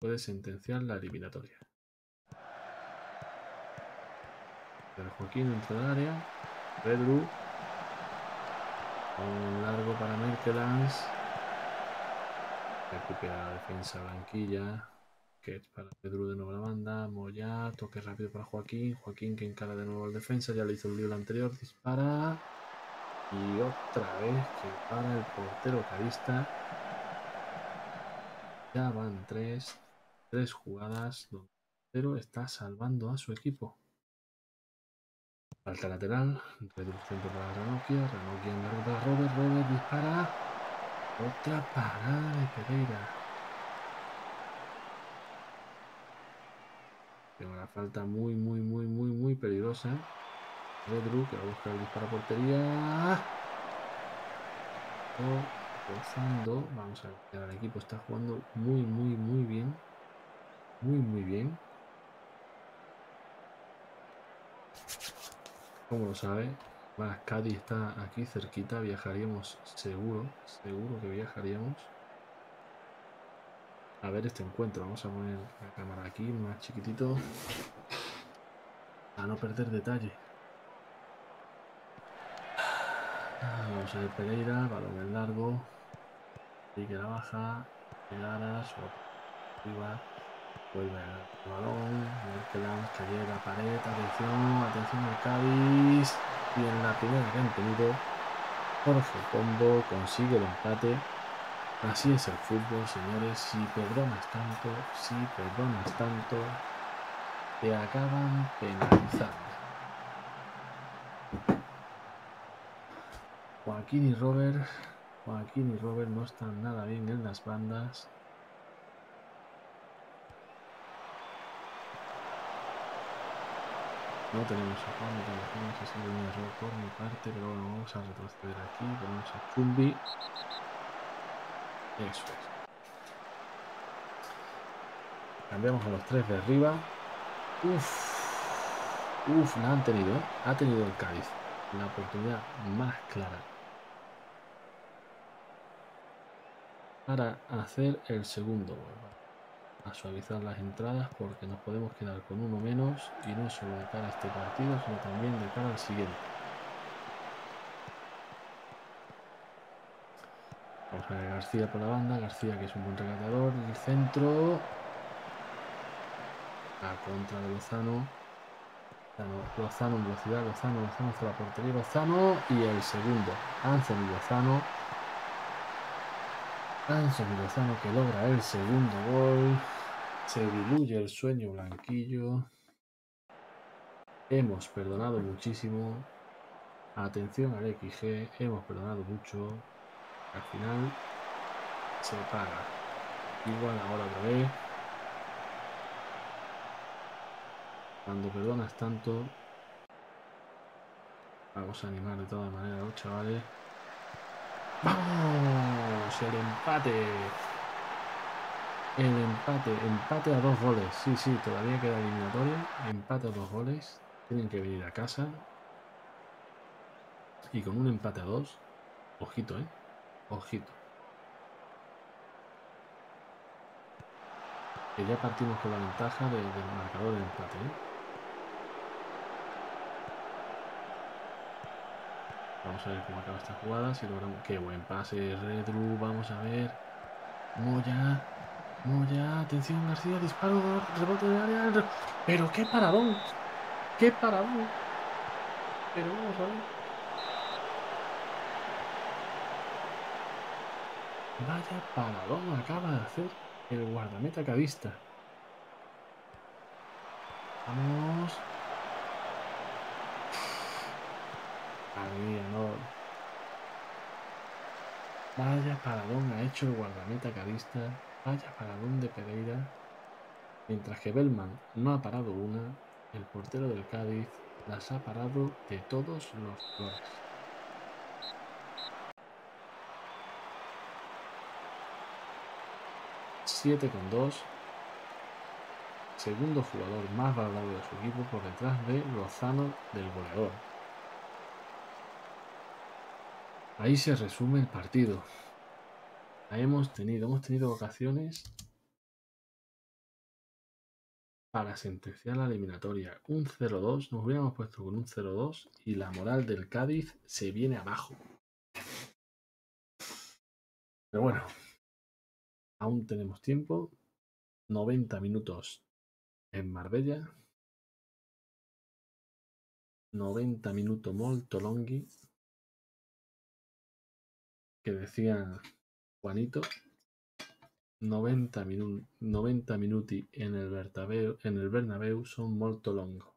puede sentenciar la eliminatoria. El Joaquín dentro del área. Redru un largo para Merkelans. Recupera la defensa blanquilla. Que es para Pedro de nuevo la banda. Moya. Toque rápido para Joaquín. Joaquín que encara de nuevo al defensa. Ya le hizo un lío el anterior. Dispara. Y otra vez que para el portero carista. Ya van tres. Tres jugadas donde el está salvando a su equipo. Falta lateral, reducción para Ranokia, Ranokia en largo para Robert, Robert dispara. Otra parada de Pereira. Tengo una falta muy, muy, muy, muy, muy peligrosa. Redru que va a buscar el disparo a portería. Rozando. Vamos a ver, el equipo está jugando muy, muy, muy bien. Muy, muy bien. ¿Cómo lo sabe? Más Cádiz está aquí cerquita, viajaríamos seguro, seguro que viajaríamos. A ver este encuentro, vamos a poner la cámara aquí, más chiquitito. A no perder detalle. Vamos a ver Pereira, balón en largo. Y que la baja. Llegaras o arriba. Vuelve el balón. que llega a pared. Atención, atención al Cádiz. Y en la primera que han tenido, Jorge Pombo consigue el empate. Así es el fútbol, señores. Si perdonas tanto, si perdonas tanto, te acaban penalizando. Joaquín y Robert, Joaquín y Robert no están nada bien en las bandas. No tenemos a Juan, no tenemos a ha sido un error por mi parte, pero bueno, vamos a retroceder aquí, ponemos a Chumbi. Eso es. Cambiamos a los tres de arriba. Uf, uf, la han tenido, ¿eh? ha tenido el Cádiz. La oportunidad más clara para hacer el segundo gol a suavizar las entradas porque nos podemos quedar con uno menos y no solo de cara a este partido, sino también de cara al siguiente. Vamos a ver García por la banda, García que es un buen en el centro, a contra de Lozano, Lozano, en velocidad, Lozano, Lozano hacia la portería, Lozano y el segundo, Anthony Lozano. Anthony Lozano que logra el segundo gol. Se diluye el sueño blanquillo. Hemos perdonado muchísimo. Atención al XG. Hemos perdonado mucho. Al final se paga. Igual ahora otra vez. Cuando perdonas tanto. Vamos a animar de todas maneras chavales. ¡Vamos! El empate. El empate, empate a dos goles. Sí, sí, todavía queda eliminatoria. Empate a dos goles. Tienen que venir a casa. Y con un empate a dos. Ojito, ¿eh? Ojito. Que ya partimos con la ventaja del marcador de empate, ¿eh? Vamos a ver cómo acaba esta jugada. Si logramos. Qué buen pase, Redru. Vamos a ver. Moya. Moya, atención García, disparo, rebote de área. Pero qué paradón. Qué paradón. Pero vamos a ver. Vaya paradón acaba de hacer el guardameta cadista. Vamos. Madre no. Vaya paradón ha hecho el guardameta cadista Vaya para dónde Pereira. Mientras que Bellman no ha parado una, el portero del Cádiz las ha parado de todos los goles. Siete con dos. Segundo jugador más valorado de su equipo por detrás de Lozano del goleador. Ahí se resume el partido hemos tenido, hemos tenido ocasiones para sentenciar la eliminatoria. Un 0-2, nos hubiéramos puesto con un 0-2 y la moral del Cádiz se viene abajo. Pero bueno, aún tenemos tiempo. 90 minutos en Marbella. 90 minutos molto longhi. Que decía Juanito, 90, 90 minuti en el, el Bernabéu son molto longo.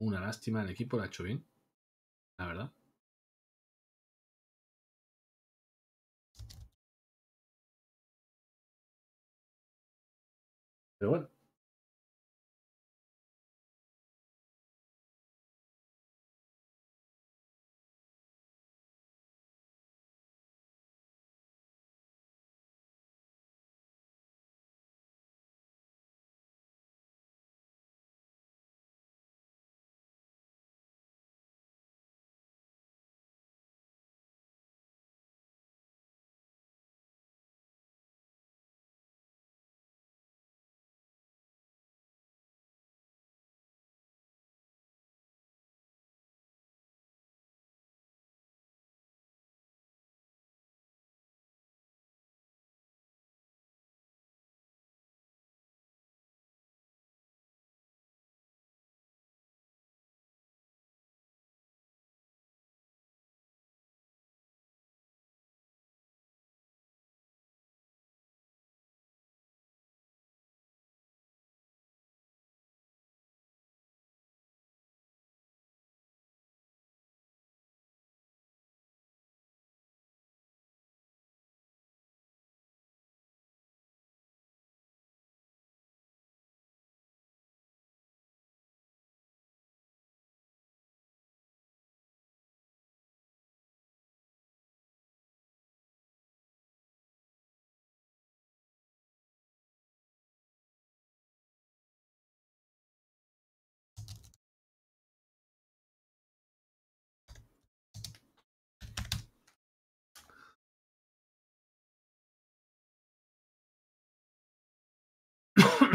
Una lástima, el equipo lo ha hecho bien, la verdad. Pero bueno.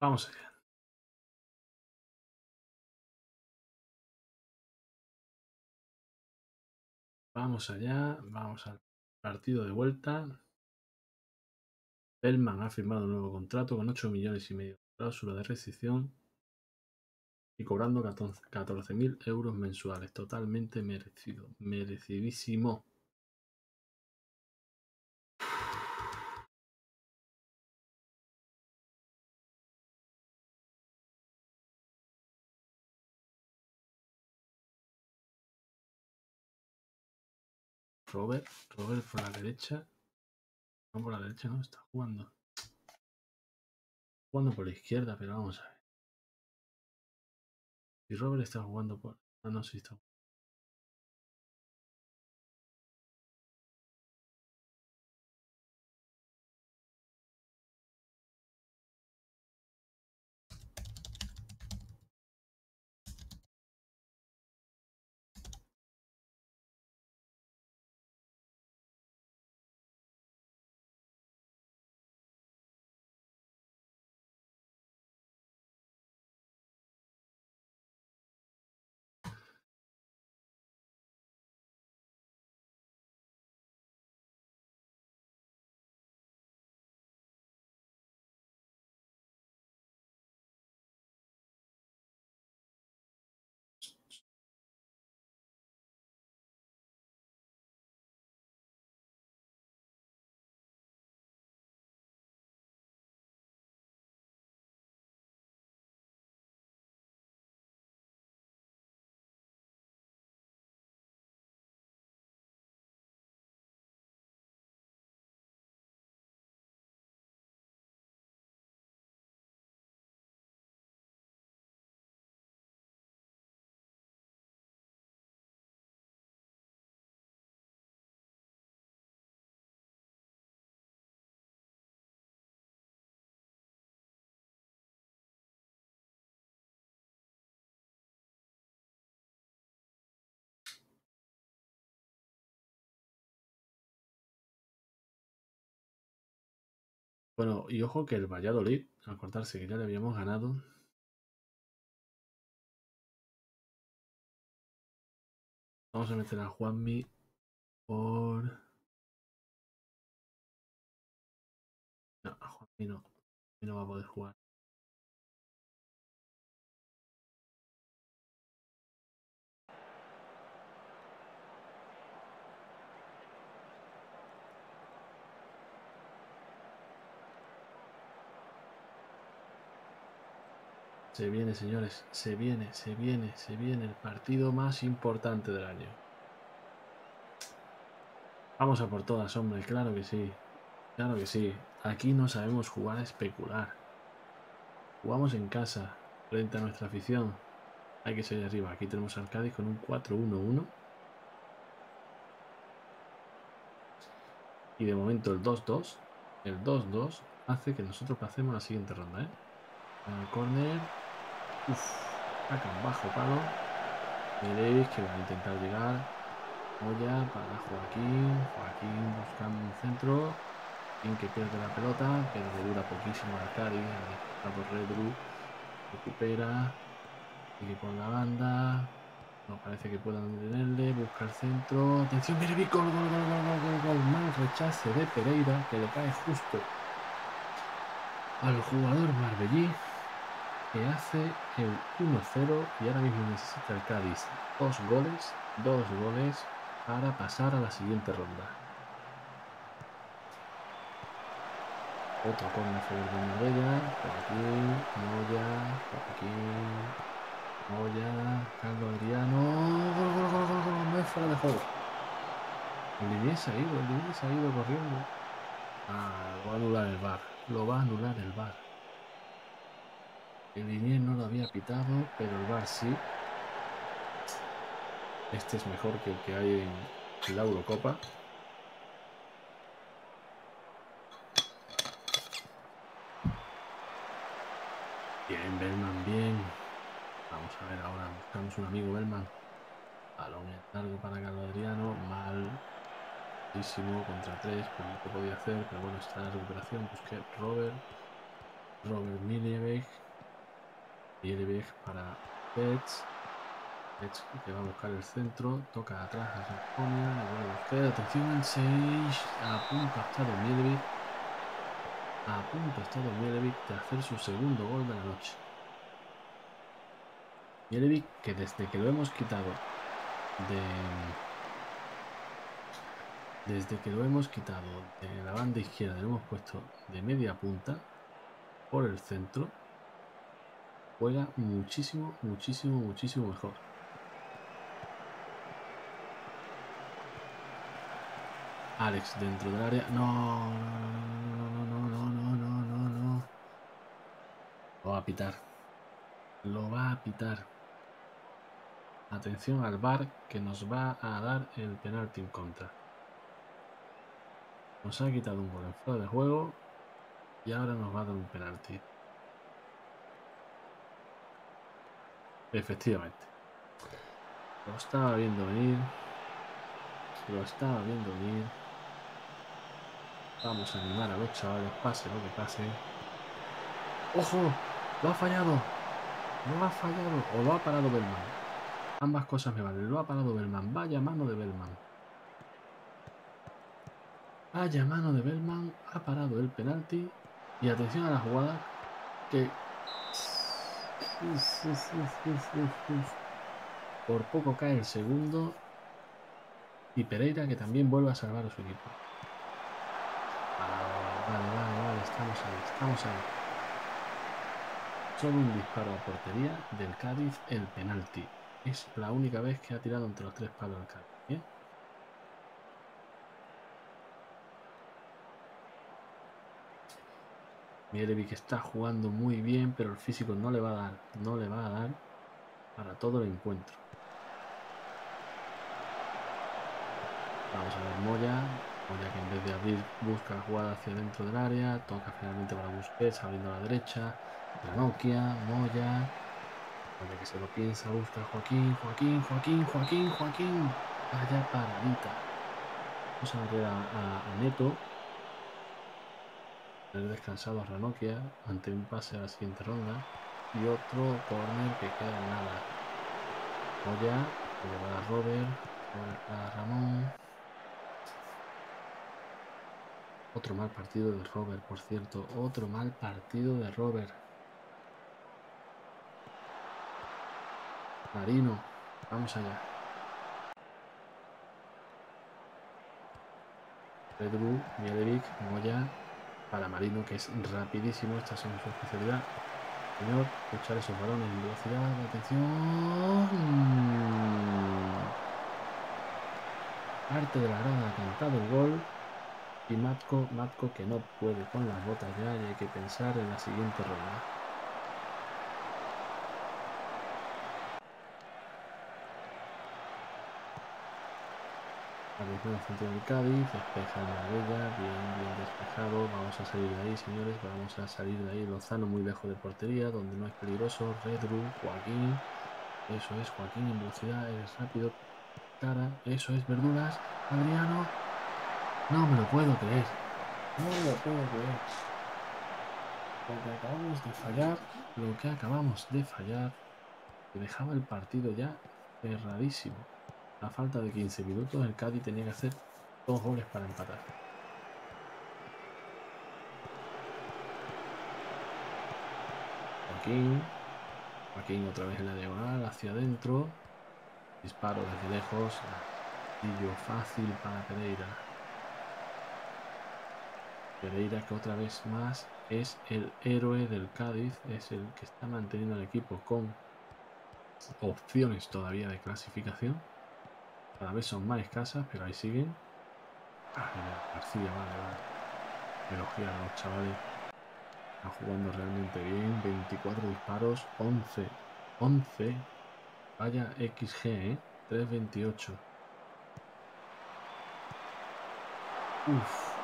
Vamos allá. Vamos allá, vamos al partido de vuelta. Bellman ha firmado un nuevo contrato con 8 millones y medio de cláusula de rescisión y cobrando 14.000 euros mensuales. Totalmente merecido, merecidísimo. Robert, Robert por la derecha. No, por la derecha no, está jugando. Jugando por la izquierda, pero vamos a ver. Si Robert está jugando por... Ah, no, sí está Bueno, y ojo que el Valladolid, al cortarse que ya le habíamos ganado. Vamos a meter a Juanmi por. No, a Juanmi no. no va a poder jugar. Se viene, señores, se viene, se viene, se viene el partido más importante del año. Vamos a por todas, hombre, claro que sí. Claro que sí. Aquí no sabemos jugar a especular. Jugamos en casa, frente a nuestra afición. Hay que seguir arriba. Aquí tenemos al Cádiz con un 4-1-1. Y de momento el 2-2. El 2-2 hace que nosotros pasemos a la siguiente ronda. ¿eh? Corner Uf, acá bajo palo. Veréis que va a intentar llegar. Olla para Joaquín. Joaquín buscando un centro. Joaquín que pierde la pelota, pero le dura poquísimo a Cari. Recupera. Sigue por la banda. No parece que puedan detenerle. Busca el centro. Atención, mire, gol, gol, gol. Mal rechace de Pereira que le cae justo al jugador marbellí que hace el 1-0 y ahora mismo necesita el Cádiz dos goles, dos goles para pasar a la siguiente ronda. Otro corner a favor de Marbella, por aquí, Moya, por aquí, Moya, Carlos Adriano, gol, gol, gol, gol, gol, no es fuera de juego. El Liniers ha ido, el Liniers ha ido corriendo. Ah, lo va a anular el bar, lo va a anular el bar. El no lo había pitado, pero el bar sí. Este es mejor que el que hay en la Eurocopa. Bien, Bellman, bien. Vamos a ver ahora, buscamos un amigo Bellman. Balón largo para Carlos Adriano, mal. Contra tres, pues lo que podía hacer, pero bueno, está la recuperación. Busqué Robert, Robert Milievich, Milievich para Pets. Pets que va a buscar el centro, toca atrás a Sajonia, le vuelve a buscar. Atención, el 6, a punto ha estado Milievich a punto ha estado Mielevic de hacer su segundo gol de la noche. Mielevic que desde que lo hemos quitado de desde que lo hemos quitado de la banda izquierda lo hemos puesto de media punta por el centro juega muchísimo muchísimo muchísimo mejor Alex dentro del área no, no, no, no, no, no, no, no. Lo va a pitar. Lo va a pitar. Atención al bar que nos va a dar el penalti en contra. Nos ha quitado un gol en fuera de juego y ahora nos va a dar un penalti. Efectivamente. Lo estaba viendo venir. Lo estaba viendo venir. Vamos a animar a los chavales, pase lo que pase. ¡Ojo! ¡Lo ha fallado! ¡Lo ha fallado! O lo ha parado Bellman. Ambas cosas me valen. Lo ha parado Bellman. Vaya mano de Bellman. Vaya mano de Bellman. Ha parado el penalti. Y atención a la jugada. Que. Por poco cae el segundo. Y Pereira que también vuelve a salvar a su equipo. Vale, vale, vale, estamos ahí, estamos ahí. Solo un disparo a portería del Cádiz, el penalti. Es la única vez que ha tirado entre los tres palos el Cádiz. ¿Bien? que está jugando muy bien, pero el físico no le va a dar, no le va a dar para todo el encuentro. Vamos a ver Moya, Moya que en vez de abrir busca la jugada hacia dentro del área, toca finalmente para Busquets abriendo a la derecha, Nokia, Moya, Moya que se lo piensa, busca Joaquín, Joaquín, Joaquín, Joaquín, Joaquín, vaya paradita. Vamos a meter a, Neto, haber descansado a Ranokia ante un pase a la siguiente ronda y otro corner que queda en nada. Moya, llevar a Robert, Robert a Ramón. Otro mal partido de Robert, por cierto. Otro mal partido de Robert. Marino. Vamos allá. Pedro, Mielevic, Moya. Para Marino, que es rapidísimo. Estas son su especialidad. Señor, escuchar esos balones en velocidad. Atención. Parte de la grada cantado el gol. Y Matko, Matko que no puede con las botas ya y hay que pensar en la siguiente ronda. Atención al centro del Cádiz, despeja Marbella, bien, bien despejado. Vamos a salir de ahí, señores, vamos a salir de ahí. Lozano muy lejos de portería, donde no es peligroso. Redru, Joaquín, eso es Joaquín en velocidad, es rápido. Cara, eso es Verduras, Adriano, no me lo puedo creer. No me lo puedo creer. Lo que acabamos de fallar, lo que acabamos de fallar, que dejaba el partido ya cerradísimo. A falta de 15 minutos, el Cádiz tenía que hacer dos goles para empatar. Joaquín. Joaquín otra vez en la diagonal, hacia adentro. Disparo desde lejos. Gatillo fácil para Pereira. Pereira que otra vez más es el héroe del Cádiz, es el que está manteniendo el equipo con opciones todavía de clasificación. Cada vez son más escasas, pero ahí siguen. Ah, García, vale, vale. Elogiar a los chavales. Están jugando realmente bien. 24 disparos, 11. 11. Vaya XG, ¿eh? 3.28. Uf.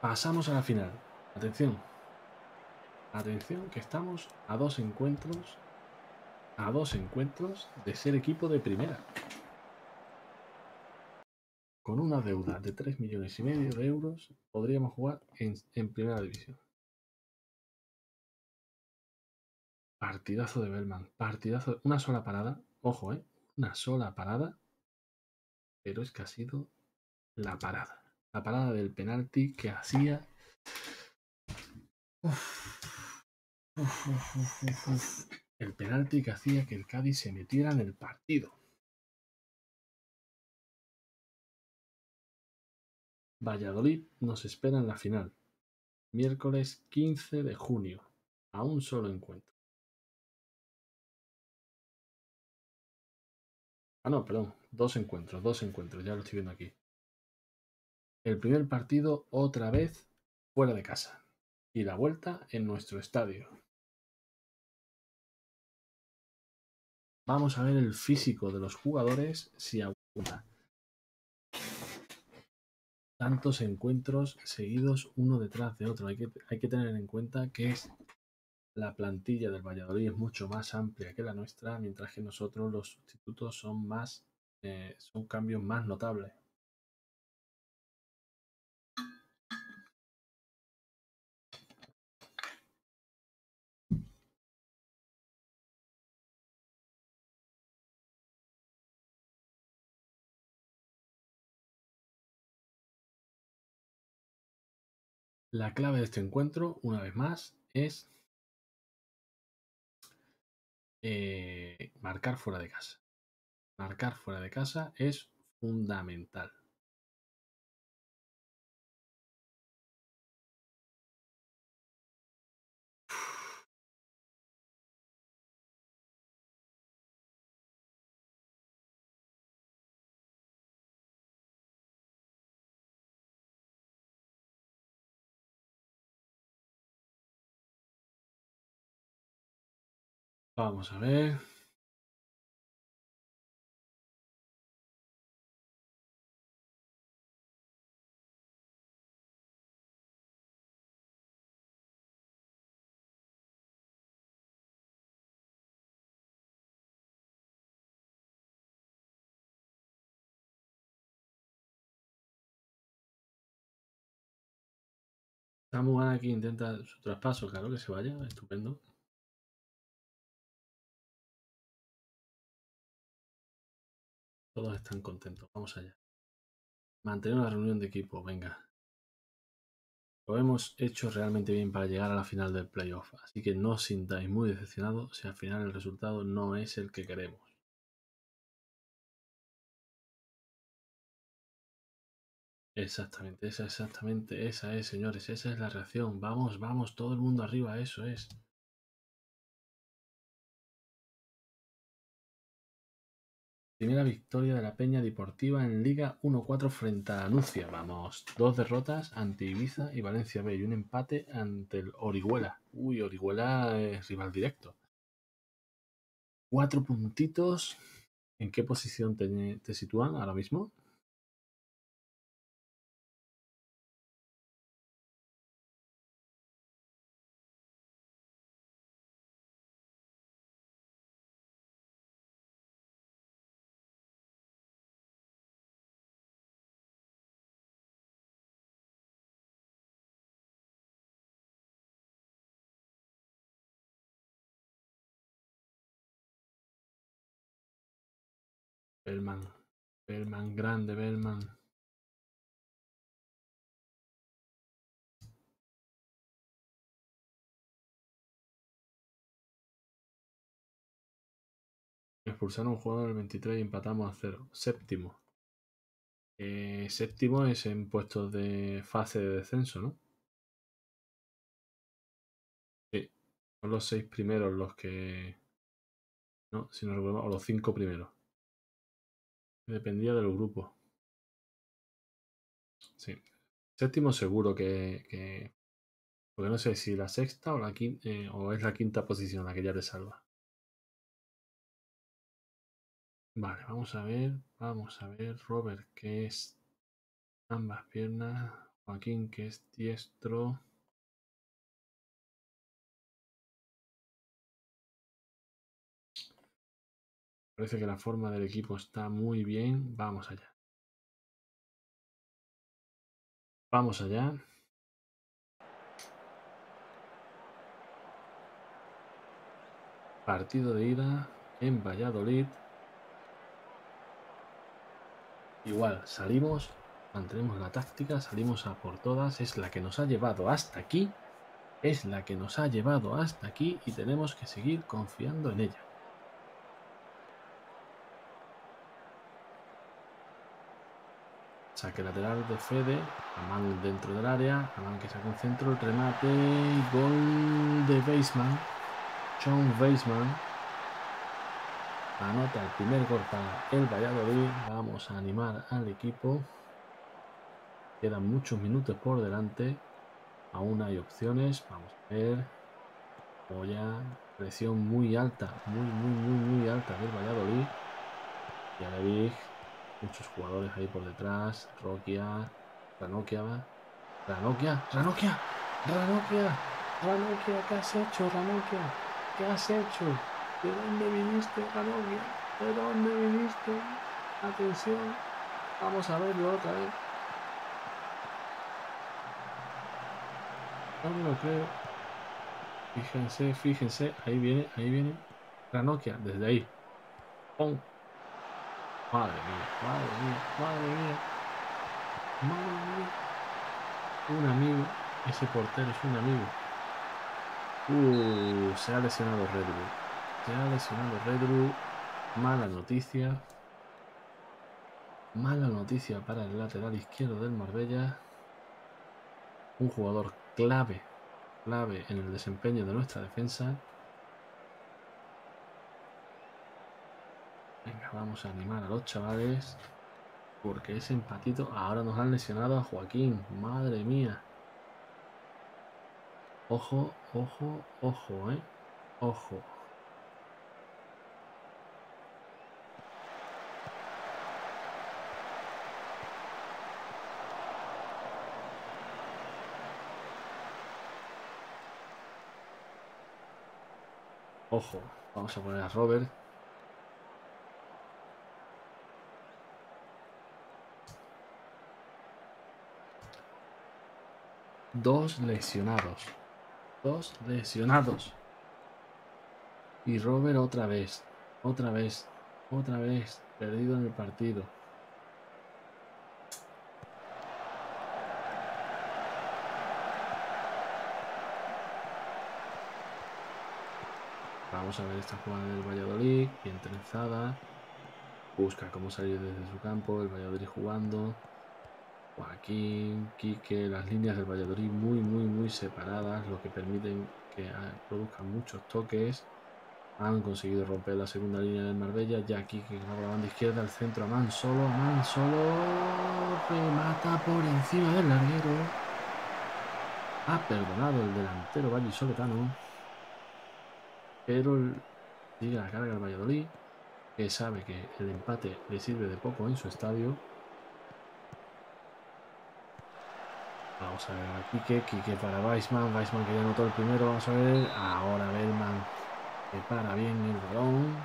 Pasamos a la final. Atención. Atención que estamos a dos encuentros. A dos encuentros de ser equipo de primera. Con una deuda de 3 millones y medio de euros podríamos jugar en, primera división. Partidazo de Bellman. Partidazo. Una sola parada. Ojo, ¿eh? Una sola parada. Pero es que ha sido la parada la parada del penalti que hacía. El penalti que hacía que el Cádiz se metiera en el partido. Valladolid nos espera en la final. Miércoles 15 de junio. A un solo encuentro. Ah, no, perdón. Dos encuentros, dos encuentros. Ya lo estoy viendo aquí. El primer partido otra vez fuera de casa y la vuelta en nuestro estadio. Vamos a ver el físico de los jugadores si aguanta. Tantos encuentros seguidos uno detrás de otro. Hay que, hay que tener en cuenta que es la plantilla del Valladolid es mucho más amplia que la nuestra, mientras que nosotros los sustitutos son más, eh, son cambios más notables. La clave de este encuentro, una vez más, es eh, marcar fuera de casa. Marcar fuera de casa es fundamental. Vamos a ver. Samuel aquí intenta su traspaso, claro que se vaya, estupendo. Todos están contentos. Vamos allá. Mantener una reunión de equipo. Venga. Lo hemos hecho realmente bien para llegar a la final del playoff. Así que no os sintáis muy decepcionados si al final el resultado no es el que queremos. Exactamente, esa exactamente, esa es, señores, esa es la reacción. Vamos, vamos, todo el mundo arriba, eso es. Primera victoria de la Peña Deportiva en Liga 1-4 frente a Anuncia. Vamos, dos derrotas ante Ibiza y Valencia B y un empate ante el Orihuela. Uy, Orihuela es rival directo. Cuatro puntitos. ¿En qué posición te, te sitúan ahora mismo? Bellman. Bellman, grande Bellman. Expulsaron un jugador el 23 y empatamos a cero. Séptimo. Eh, séptimo es en puestos de fase de descenso, ¿no? Sí. Son los seis primeros los que. No, si no recuerdo, o los cinco primeros. Dependía del grupo. Sí. Séptimo seguro que, que, Porque no sé si la sexta o la quinta. Eh, o es la quinta posición la que ya te salva. Vale, vamos a ver. Vamos a ver. Robert, que es ambas piernas. Joaquín, que es diestro. Parece que la forma del equipo está muy bien. Vamos allá. Vamos allá. Partido de ida en Valladolid. Igual, salimos, mantenemos la táctica, salimos a por todas. Es la que nos ha llevado hasta aquí. Es la que nos ha llevado hasta aquí y tenemos que seguir confiando en ella. Saque lateral de Fede. Amán dentro del área. Amán que saca un centro. El remate. Gol de Baseman. John Baseman. Anota el primer gol para el Valladolid. Vamos a animar al equipo. Quedan muchos minutos por delante. Aún hay opciones. Vamos a ver. Polla. Presión muy alta. Muy, muy, muy, muy alta del Valladolid. Y Muchos jugadores ahí por detrás. Roquia. Ranokia va. Ranokia. Ranokia. Ranokia. Ranokia. ¿Qué has hecho, Ranokia? ¿Qué has hecho? ¿De dónde viniste, Ranokia? ¿De dónde viniste? Atención. Vamos a verlo otra vez. No lo creo. Fíjense, fíjense. Ahí viene, ahí viene. Ranokia, desde ahí. ¡Pum! Madre mía, madre mía, madre mía. Madre mía. Un amigo. Ese portero es un amigo. Uh, se ha lesionado Redru. Se ha lesionado Redru. Mala noticia. Mala noticia para el lateral izquierdo del Marbella. Un jugador clave, clave en el desempeño de nuestra defensa. Vamos a animar a los chavales. Porque ese empatito. Ahora nos han lesionado a Joaquín. Madre mía. Ojo, ojo, ojo, eh. Ojo. Ojo, vamos a poner a Robert. Dos lesionados. Dos lesionados. Y Robert otra vez. Otra vez. Otra vez. Perdido en el partido. Vamos a ver esta jugada del Valladolid. Bien trenzada. Busca cómo salir desde su campo. El Valladolid jugando. Joaquín, Quique, las líneas del Valladolid muy, muy, muy separadas, lo que permiten que produzcan muchos toques. Han conseguido romper la segunda línea del Marbella. Ya Quique con la banda izquierda, el centro a Man solo, a Man solo. Remata por encima del larguero. Ha perdonado el delantero Valle Soletano. Pero sigue la carga el Valladolid, que sabe que el empate le sirve de poco en su estadio Vamos a ver aquí que Kike para Weisman. Weisman que ya anotó el primero. Vamos a ver. Ahora Bellman que para bien el balón.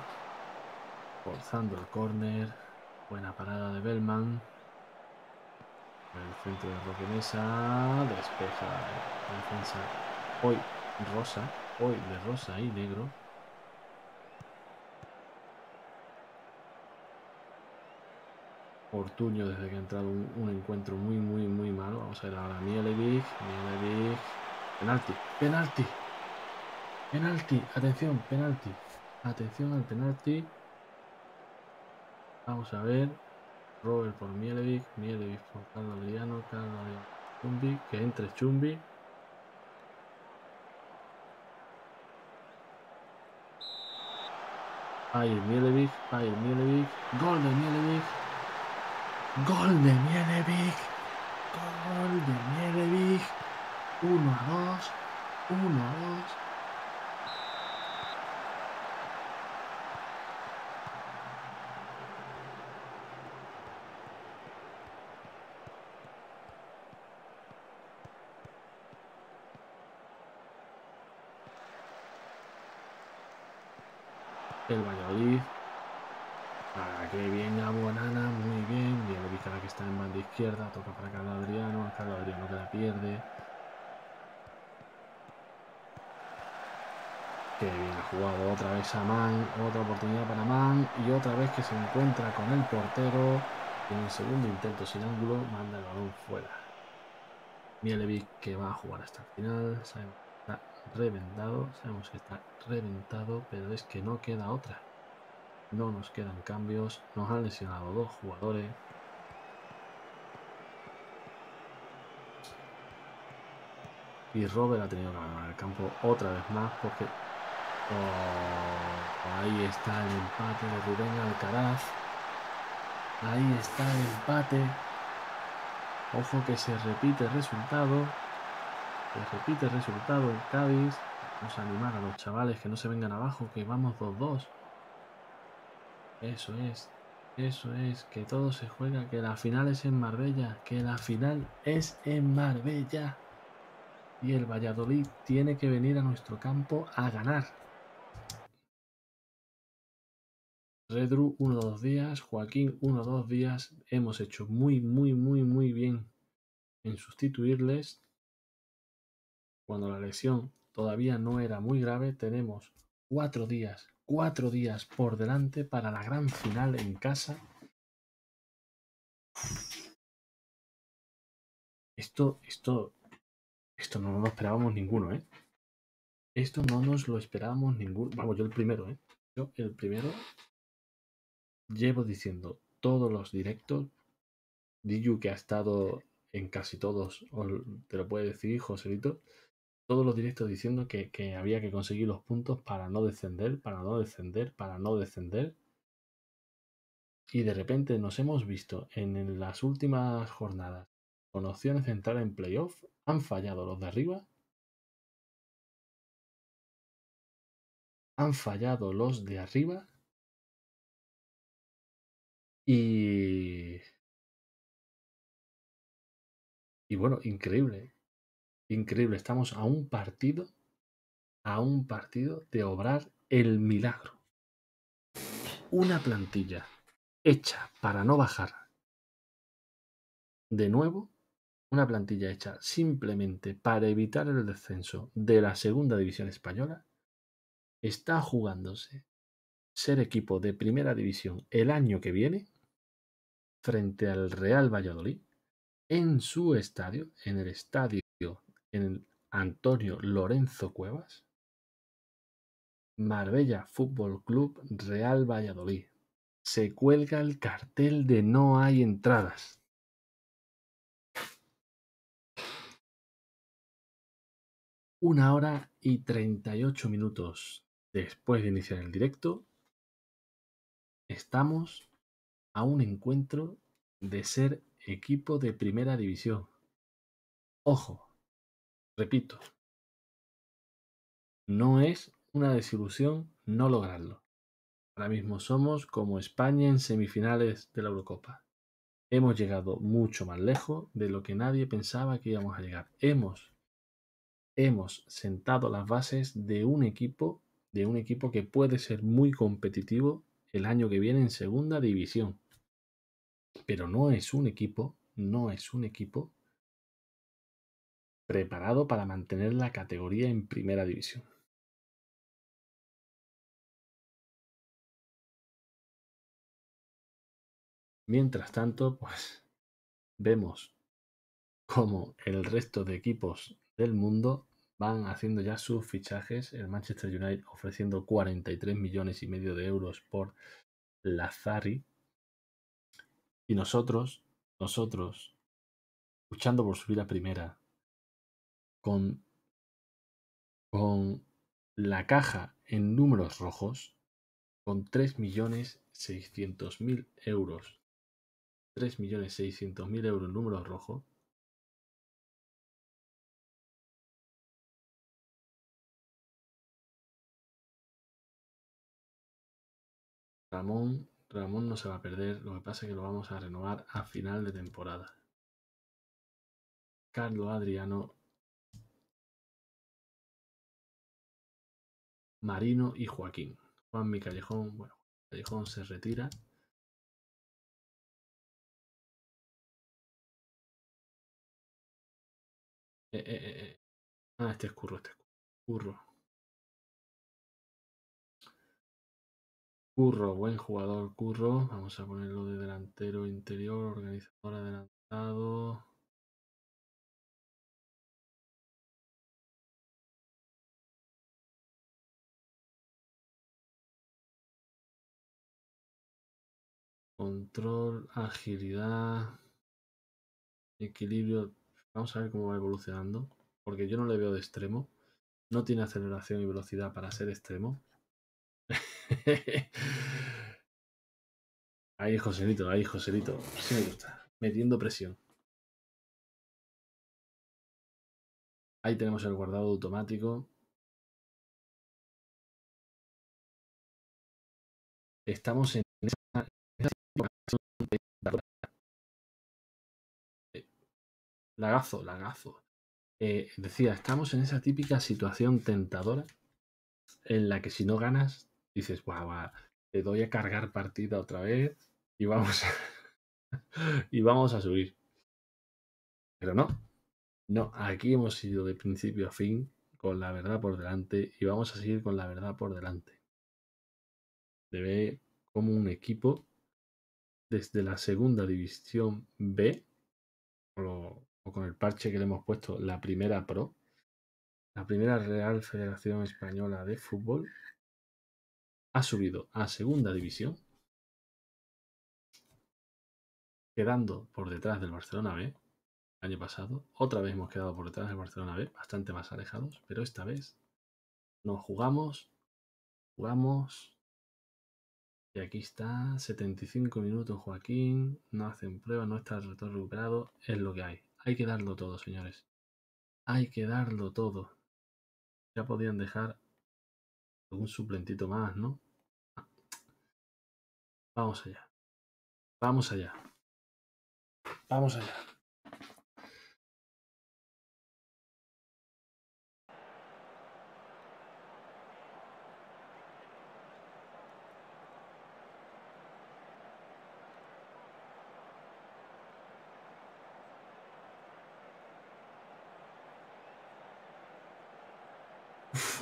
Forzando el córner. Buena parada de Bellman. El centro de Roque. Despeja la defensa. Hoy rosa. Hoy de rosa y negro. Ortuño desde que ha entrado un, encuentro muy, muy, muy malo. Vamos a ver ahora Mielevic. Mielevic. Penalti. Penalti. Penalti. Atención, penalti. Atención al penalti. Vamos a ver. Robert por Mielevic. Mielevic por Carlos Adriano. Carlos. Chumbi. Que entre Chumbi. Ahí Mielevic. Ahí Mielevic. Gol de Mielevic. Gol de Mielevic. Gol de Mielevic. 1 a 2. 1 a 2. el Valladolid para que bien a Buenana, muy bien. Bien ubicada banda izquierda. Toca para Carlos Adriano. Carlos Adriano que la pierde. Que bien ha jugado otra vez a Man. Otra oportunidad para Man. Y otra vez que se encuentra con el portero. en el segundo intento sin ángulo manda el balón fuera. Mielevic que va a jugar hasta el final. Sabemos que está reventado. Sabemos que está reventado. Pero es que no queda otra. No nos quedan cambios. Nos han lesionado dos jugadores. Y Robert ha tenido que el campo otra vez más porque oh, ahí está el empate de Rubén Alcaraz. Ahí está el empate. Ojo que se repite el resultado. Se repite el resultado en Cádiz. Vamos a animar a los chavales que no se vengan abajo, que vamos 2-2. Eso es, eso es, que todo se juega, que la final es en Marbella, que la final es en Marbella. Y el Valladolid tiene que venir a nuestro campo a ganar. Redru, uno o dos días. Joaquín, uno o dos días. Hemos hecho muy, muy, muy, muy bien en sustituirles. Cuando la lesión todavía no era muy grave, tenemos cuatro días cuatro días por delante para la gran final en casa. Esto, esto, esto no lo esperábamos ninguno, ¿eh? Esto no nos lo esperábamos ninguno. Vamos, yo el primero, ¿eh? Yo el primero llevo diciendo todos los directos. Diyu que ha estado en casi todos, te lo puede decir, Joselito todos los directos diciendo que, había que conseguir los puntos para no descender, para no descender, para no descender. Y de repente nos hemos visto en, las últimas jornadas con opciones de entrar en playoff. Han fallado los de arriba. Han fallado los de arriba. Y... Y bueno, increíble. Increíble, estamos a un partido, a un partido de obrar el milagro. Una plantilla hecha para no bajar. De nuevo, una plantilla hecha simplemente para evitar el descenso de la segunda división española, está jugándose ser equipo de primera división el año que viene frente al Real Valladolid en su estadio, en el estadio en Antonio Lorenzo Cuevas, Marbella Fútbol Club Real Valladolid. Se cuelga el cartel de no hay entradas. Una hora y 38 minutos después de iniciar el directo, estamos a un encuentro de ser equipo de primera división. Ojo, Repito, no es una desilusión no lograrlo. Ahora mismo somos como España en semifinales de la Eurocopa. Hemos llegado mucho más lejos de lo que nadie pensaba que íbamos a llegar. Hemos, hemos sentado las bases de un equipo, de un equipo que puede ser muy competitivo el año que viene en segunda división. Pero no es un equipo, no es un equipo preparado para mantener la categoría en primera división. Mientras tanto, pues vemos cómo el resto de equipos del mundo van haciendo ya sus fichajes. El Manchester United ofreciendo 43 millones y medio de euros por Lazari. Y nosotros, nosotros, luchando por subir a primera, con, con la caja en números rojos, con 3.600.000 euros. 3.600.000 euros en números rojos Ramón, Ramón no se va a perder, lo que pasa es que lo vamos a renovar a final de temporada. Carlos Adriano, Marino y Joaquín. Juan Mi Callejón, bueno, Callejón se retira. Eh, eh, eh. Ah, este es curro, este es curro. Curro, buen jugador, Curro. Vamos a ponerlo de delantero interior, organizador adelantado. Control, agilidad, equilibrio. Vamos a ver cómo va evolucionando. Porque yo no le veo de extremo. No tiene aceleración y velocidad para ser extremo. *laughs* ahí, Joselito, ahí, Joselito. Sí me gusta. Metiendo presión. Ahí tenemos el guardado automático. Estamos en esa, Lagazo, lagazo. Eh, decía, estamos en esa típica situación tentadora en la que si no ganas dices, guau, te doy a cargar partida otra vez y vamos a, *laughs* y vamos a subir. Pero no, no, aquí hemos ido de principio a fin con la verdad por delante y vamos a seguir con la verdad por delante. Se ve como un equipo desde la segunda división B o, con el parche que le hemos puesto la primera Pro, la primera Real Federación Española de Fútbol, ha subido a segunda división, quedando por detrás del Barcelona B. Año pasado, otra vez hemos quedado por detrás del Barcelona B, bastante más alejados, pero esta vez nos jugamos, jugamos. Y aquí está, 75 minutos Joaquín, no hacen prueba, no está retorno recuperado, es lo que hay. Hay que darlo todo, señores. Hay que darlo todo. Ya podían dejar algún suplentito más, ¿no? Vamos allá. Vamos allá. Vamos allá.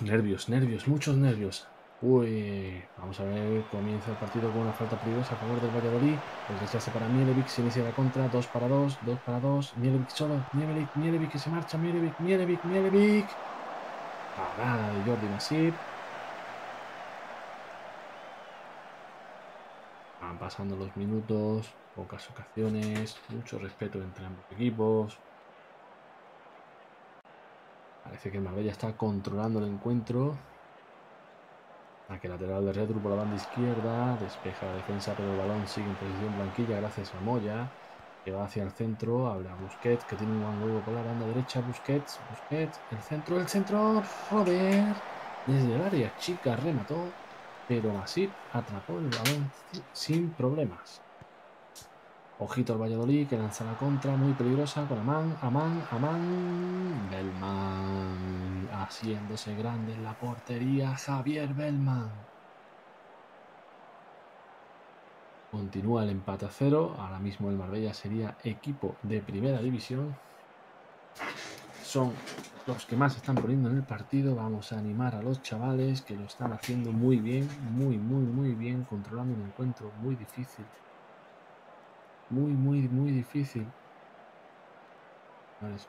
nervios, nervios, muchos nervios. Uy, vamos a ver, comienza el partido con una falta peligrosa a favor del Valladolid. El rechace para Mielevic, se inicia la contra, 2 para 2, 2 para 2. Mielevic solo, Mielevic, Mielevic que se marcha, Mielevic, Mielevic, Mielevic. Parada de Jordi Masip. Van pasando los minutos, pocas ocasiones, mucho respeto entre ambos equipos. Parece que el Marbella está controlando el encuentro. Aquí lateral de Retro por la banda izquierda. Despeja la defensa, pero el balón sigue en posición blanquilla gracias a Moya. Que va hacia el centro. Habla Busquets, que tiene un buen juego por la banda derecha. Busquets, Busquets. El centro, el centro. Robert. Desde el área chica remató. Pero Masip atrapó el balón sin problemas. Ojito al Valladolid que lanza la contra, muy peligrosa con Amán, Amán, Amán, Belman, haciéndose grande en la portería, Javier Belman. Continúa el empate a cero, ahora mismo el Marbella sería equipo de primera división. Son los que más están poniendo en el partido, vamos a animar a los chavales que lo están haciendo muy bien, muy, muy, muy bien, controlando un encuentro muy difícil muy, muy, muy difícil.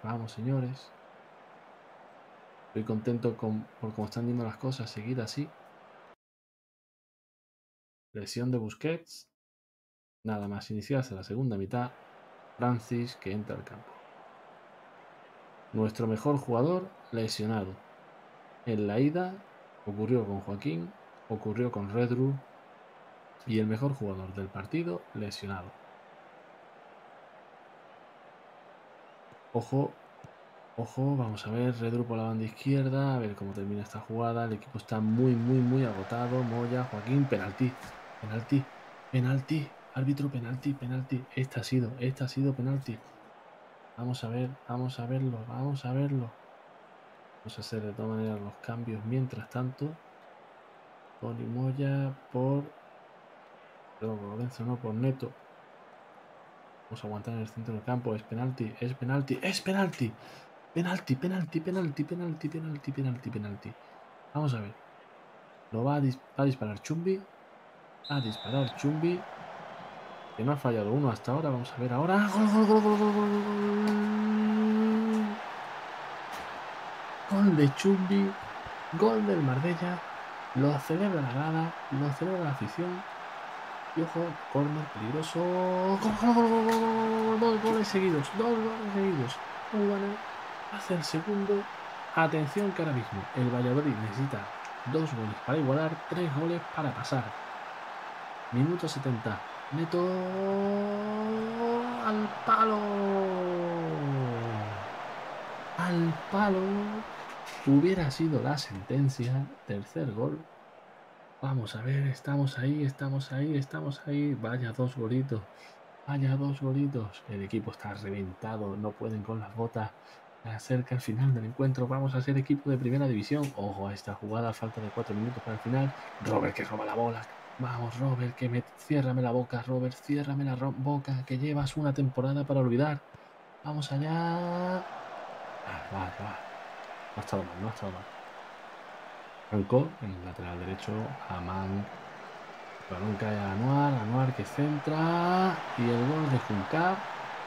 vamos, señores. Estoy contento con, por cómo están yendo las cosas. Seguir así. Lesión de Busquets. Nada más iniciarse la segunda mitad. Francis que entra al campo. Nuestro mejor jugador lesionado. En la ida ocurrió con Joaquín, ocurrió con Redru y el mejor jugador del partido lesionado. Ojo, ojo, vamos a ver, Redru por la banda izquierda, a ver cómo termina esta jugada. El equipo está muy, muy, muy agotado. Moya, Joaquín, penalti, penalti, penalti, árbitro, penalti, penalti. Esta ha sido, esta ha sido penalti. Vamos a ver, vamos a verlo, vamos a verlo. Vamos a hacer de todas maneras los cambios mientras tanto. Pony Moya por. Perdón, por Lorenzo, no, por Neto. Vamos a aguantar en el centro del campo. Es penalti, es penalti, es penalti. Penalti, penalti, penalti, penalti, penalti, penalti, penalti. Vamos a ver. Lo va a, va a disparar Chumbi. A disparar Chumbi que no ha fallado uno hasta ahora. Vamos a ver ahora. Gol, gol, gol, gol, de Chumbi. Gol del Marbella. Lo celebra la grada. Lo celebra la afición. Y ojo, corner peligroso. Dos goles seguidos. Dos goles seguidos. hace el segundo. Atención que ahora mismo el Valladolid necesita dos goles para igualar, tres goles para pasar. Minuto 70. Neto al palo. Al palo. Hubiera sido la sentencia. Tercer gol. Vamos a ver, estamos ahí, estamos ahí, estamos ahí. Vaya dos golitos. Vaya dos golitos. El equipo está reventado. No pueden con las botas. Acerca el final del encuentro. Vamos a ser equipo de primera división. Ojo a esta jugada. Falta de cuatro minutos para el final. Robert que roba la bola. Vamos, Robert, que me ciérrame la boca, Robert, ciérrame la boca, que llevas una temporada para olvidar. Vamos allá. Ah, va, va. No ha estado mal, no ha estado mal. Arrancó en el lateral derecho, Amán. balón cae a Anuar, Anuar que centra. Y el gol de Juncar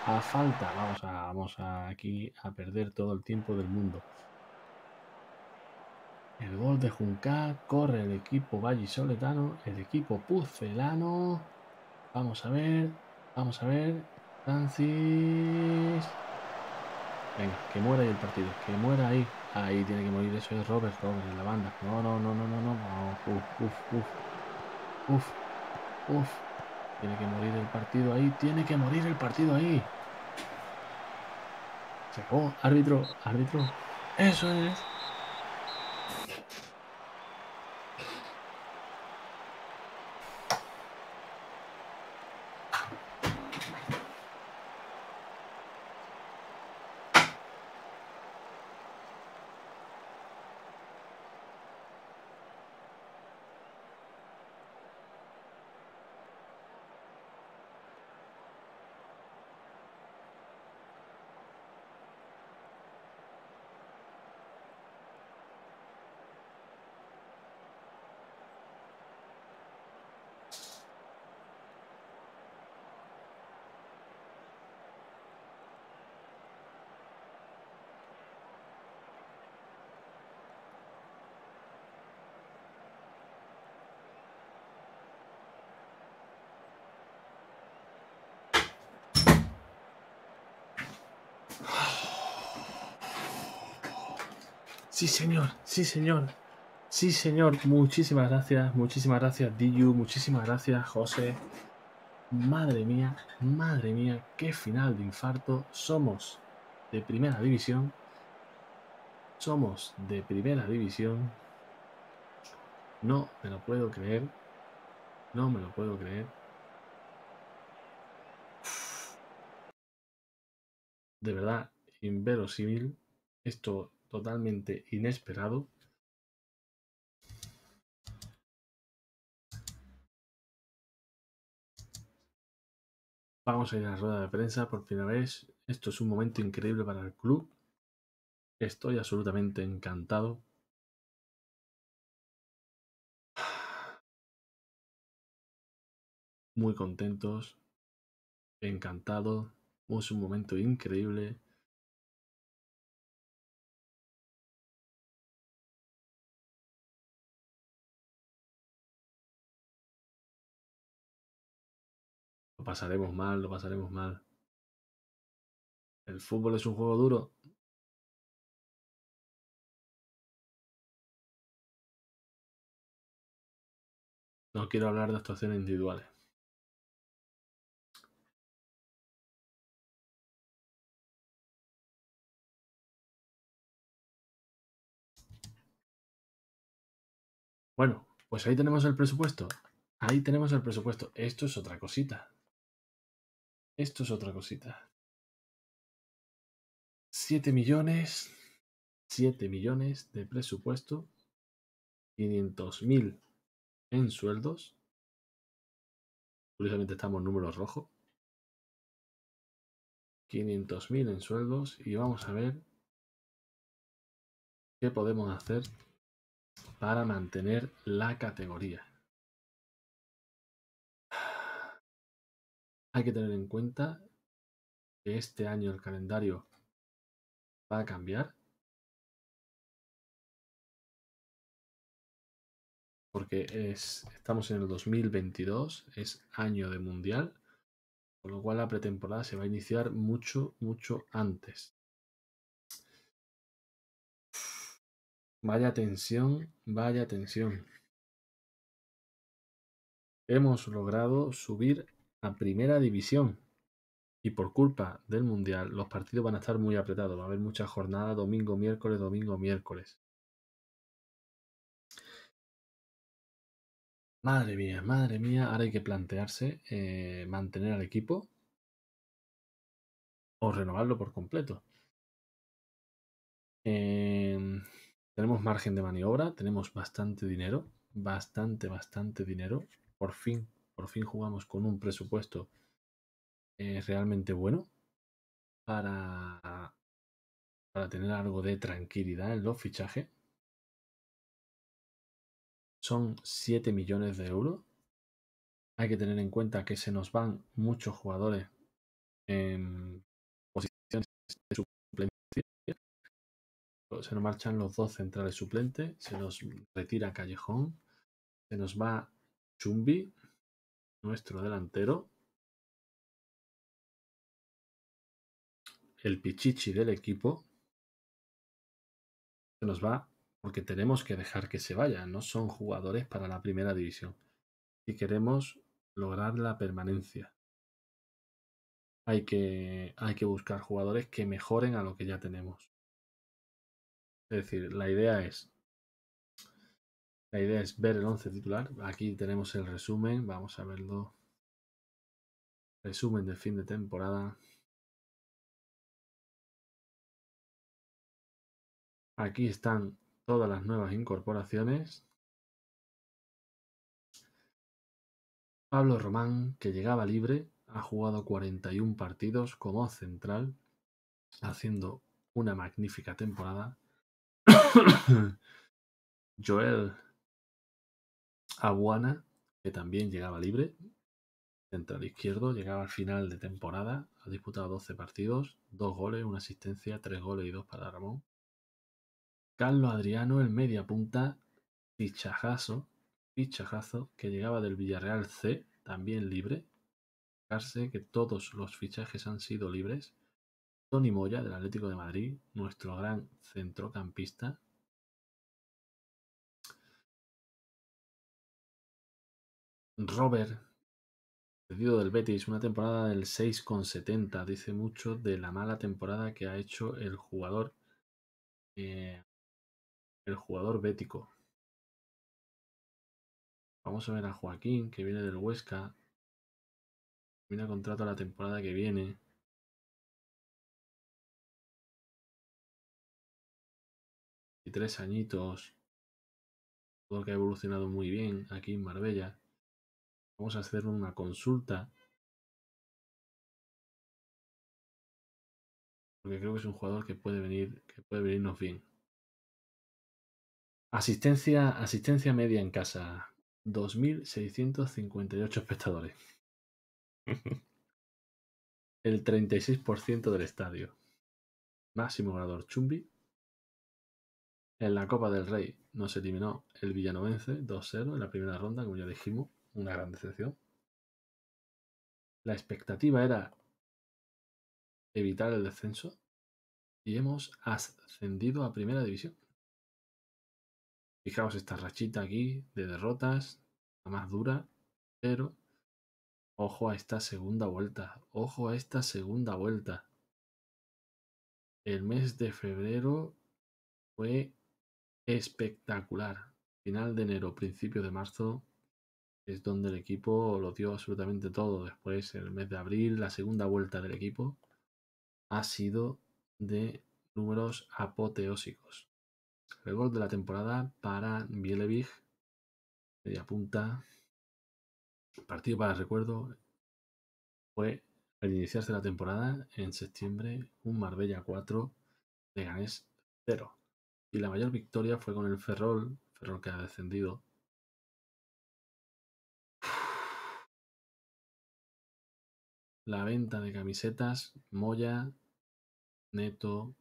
a falta. Vamos a, vamos a aquí a perder todo el tiempo del mundo. El gol de Junca, corre el equipo vallisoletano, el equipo pucelano. Vamos a ver, vamos a ver. Francis. Venga, que muera ahí el partido, que muera ahí. Ahí tiene que morir, eso es Robert, Robert en la banda. No, no, no, no, no, no. Uf, uf, uf. Uf, uf. Tiene que morir el partido ahí, tiene que morir el partido ahí. Se acabó, árbitro, árbitro. Eso es. Sí, señor, sí, señor. Sí, señor. Muchísimas gracias, muchísimas gracias, Diyu, muchísimas gracias, José. Madre mía, madre mía, qué final de infarto. Somos de primera división. Somos de primera división. No me lo puedo creer. No me lo puedo creer. De verdad, inverosímil. Esto totalmente inesperado. Vamos a ir a la rueda de prensa por primera vez. Esto es un momento increíble para el club. Estoy absolutamente encantado. Muy contentos. encantado. Es un momento increíble. Pasaremos mal, lo pasaremos mal. El fútbol es un juego duro. No quiero hablar de actuaciones individuales. Bueno, pues ahí tenemos el presupuesto. Ahí tenemos el presupuesto. Esto es otra cosita. Esto es otra cosita. 7 millones. 7 millones de presupuesto. 500 mil en sueldos. Curiosamente estamos en números rojos. 500 mil en sueldos. Y vamos a ver qué podemos hacer para mantener la categoría. Hay que tener en cuenta que este año el calendario va a cambiar. Porque es, estamos en el 2022, es año de mundial, con lo cual la pretemporada se va a iniciar mucho, mucho antes. Vaya tensión, vaya tensión. Hemos logrado subir a primera división. Y por culpa del Mundial, los partidos van a estar muy apretados. Va a haber muchas jornadas, domingo, miércoles, domingo, miércoles. Madre mía, madre mía, ahora hay que plantearse eh, mantener al equipo o renovarlo por completo. Eh, tenemos margen de maniobra, tenemos bastante dinero, bastante, bastante dinero. Por fin, por fin jugamos con un presupuesto eh, realmente bueno para, para tener algo de tranquilidad en los fichajes. Son 7 millones de euros. Hay que tener en cuenta que se nos van muchos jugadores en posiciones de se nos marchan los dos centrales suplentes, se nos retira Callejón, se nos va Chumbi, nuestro delantero, el pichichi del equipo, se nos va porque tenemos que dejar que se vaya, no son jugadores para la primera división. Si queremos lograr la permanencia, hay que, hay que buscar jugadores que mejoren a lo que ya tenemos. Es decir, la idea es. La idea es ver el 11 titular. Aquí tenemos el resumen. Vamos a verlo. Resumen de fin de temporada. Aquí están todas las nuevas incorporaciones. Pablo Román, que llegaba libre, ha jugado 41 partidos como central, haciendo una magnífica temporada. *coughs* Joel Abuana, que también llegaba libre, central izquierdo, llegaba al final de temporada, ha disputado 12 partidos, 2 goles, una asistencia, 3 goles y 2 para Ramón. Carlos Adriano, el media punta, fichajazo, fichajazo, que llegaba del Villarreal C, también libre. que todos los fichajes han sido libres. Tony Moya, del Atlético de Madrid, nuestro gran centrocampista. Robert, perdido del Betis, una temporada del 6,70. Dice mucho de la mala temporada que ha hecho el jugador. Eh, el jugador bético. Vamos a ver a Joaquín, que viene del Huesca. Viene a contrato la temporada que viene. y tres añitos. Todo que ha evolucionado muy bien aquí en Marbella. Vamos a hacer una consulta. Porque creo que es un jugador que puede venir, que puede venirnos bien. Asistencia, asistencia media en casa. 2.658 espectadores. *laughs* el 36% del estadio. Máximo ganador Chumbi. En la Copa del Rey nos eliminó el Villanovense 2-0 en la primera ronda, como ya dijimos, una gran decepción. La expectativa era evitar el descenso y hemos ascendido a primera división. Fijaos esta rachita aquí de derrotas, la más dura, pero ojo a esta segunda vuelta, ojo a esta segunda vuelta. El mes de febrero fue espectacular. Final de enero, principio de marzo, es donde el equipo lo dio absolutamente todo. Después, en el mes de abril, la segunda vuelta del equipo ha sido de números apoteósicos. El gol de la temporada para Bielevich, media punta. Partido para el recuerdo fue al iniciarse la temporada en septiembre un Marbella 4, Leganés 0. Y la mayor victoria fue con el Ferrol, Ferrol que ha descendido. La venta de camisetas, Moya, Neto,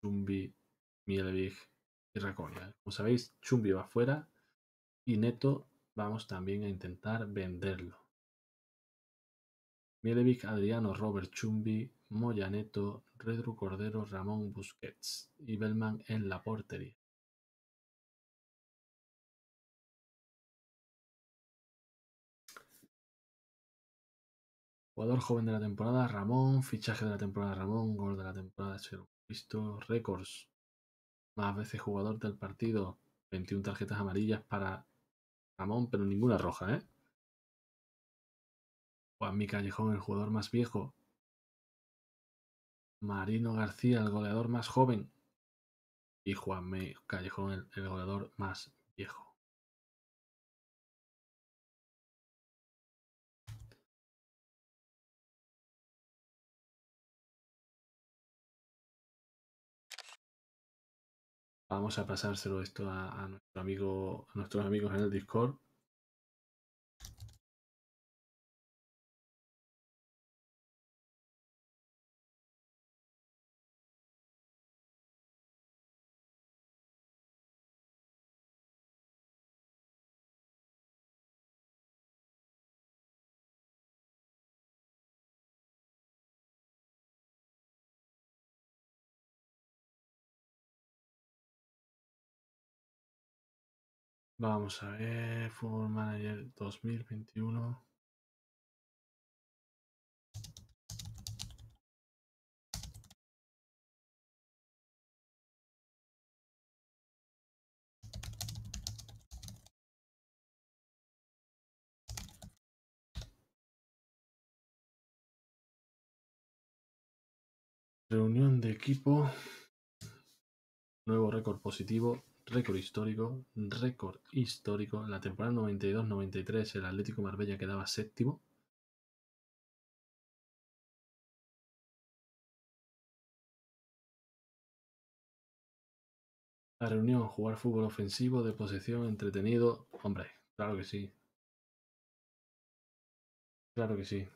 Chumbi, Mielevich y Raconia. Como sabéis, Chumbi va fuera y Neto vamos también a intentar venderlo. Mielevich, Adriano, Robert Chumbi, Moya Neto, Redru Cordero, Ramón Busquets y Bellman en la portería. Jugador joven de la temporada, Ramón. Fichaje de la temporada, Ramón. Gol de la temporada, visto. Récords. Más veces jugador del partido. 21 tarjetas amarillas para Ramón, pero ninguna roja, ¿eh? Juanmi Callejón, el jugador más viejo. Marino García, el goleador más joven. Y Juanmi Callejón, el goleador más viejo. Vamos a pasárselo esto a, nuestro amigo, a nuestros amigos en el Discord. Vamos a ver, Football Manager 2021. Reunión de equipo. Nuevo récord positivo. Récord histórico. Récord histórico. En la temporada 92-93 el Atlético Marbella quedaba séptimo. La reunión, jugar fútbol ofensivo, de posesión, entretenido. Hombre, claro que sí. Claro que sí.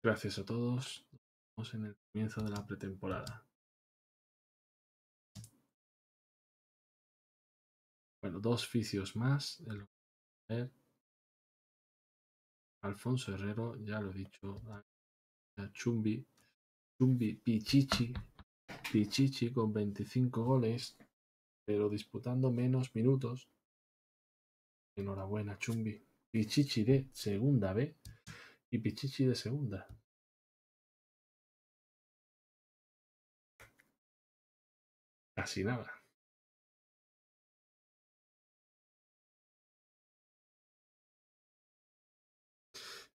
Gracias a todos. Estamos en el comienzo de la pretemporada. Bueno, dos fisios más. Alfonso Herrero, ya lo he dicho. Chumbi. Chumbi Pichichi. Pichichi con 25 goles, pero disputando menos minutos. Enhorabuena, Chumbi. Pichichi de segunda B y Pichichi de segunda. Casi nada.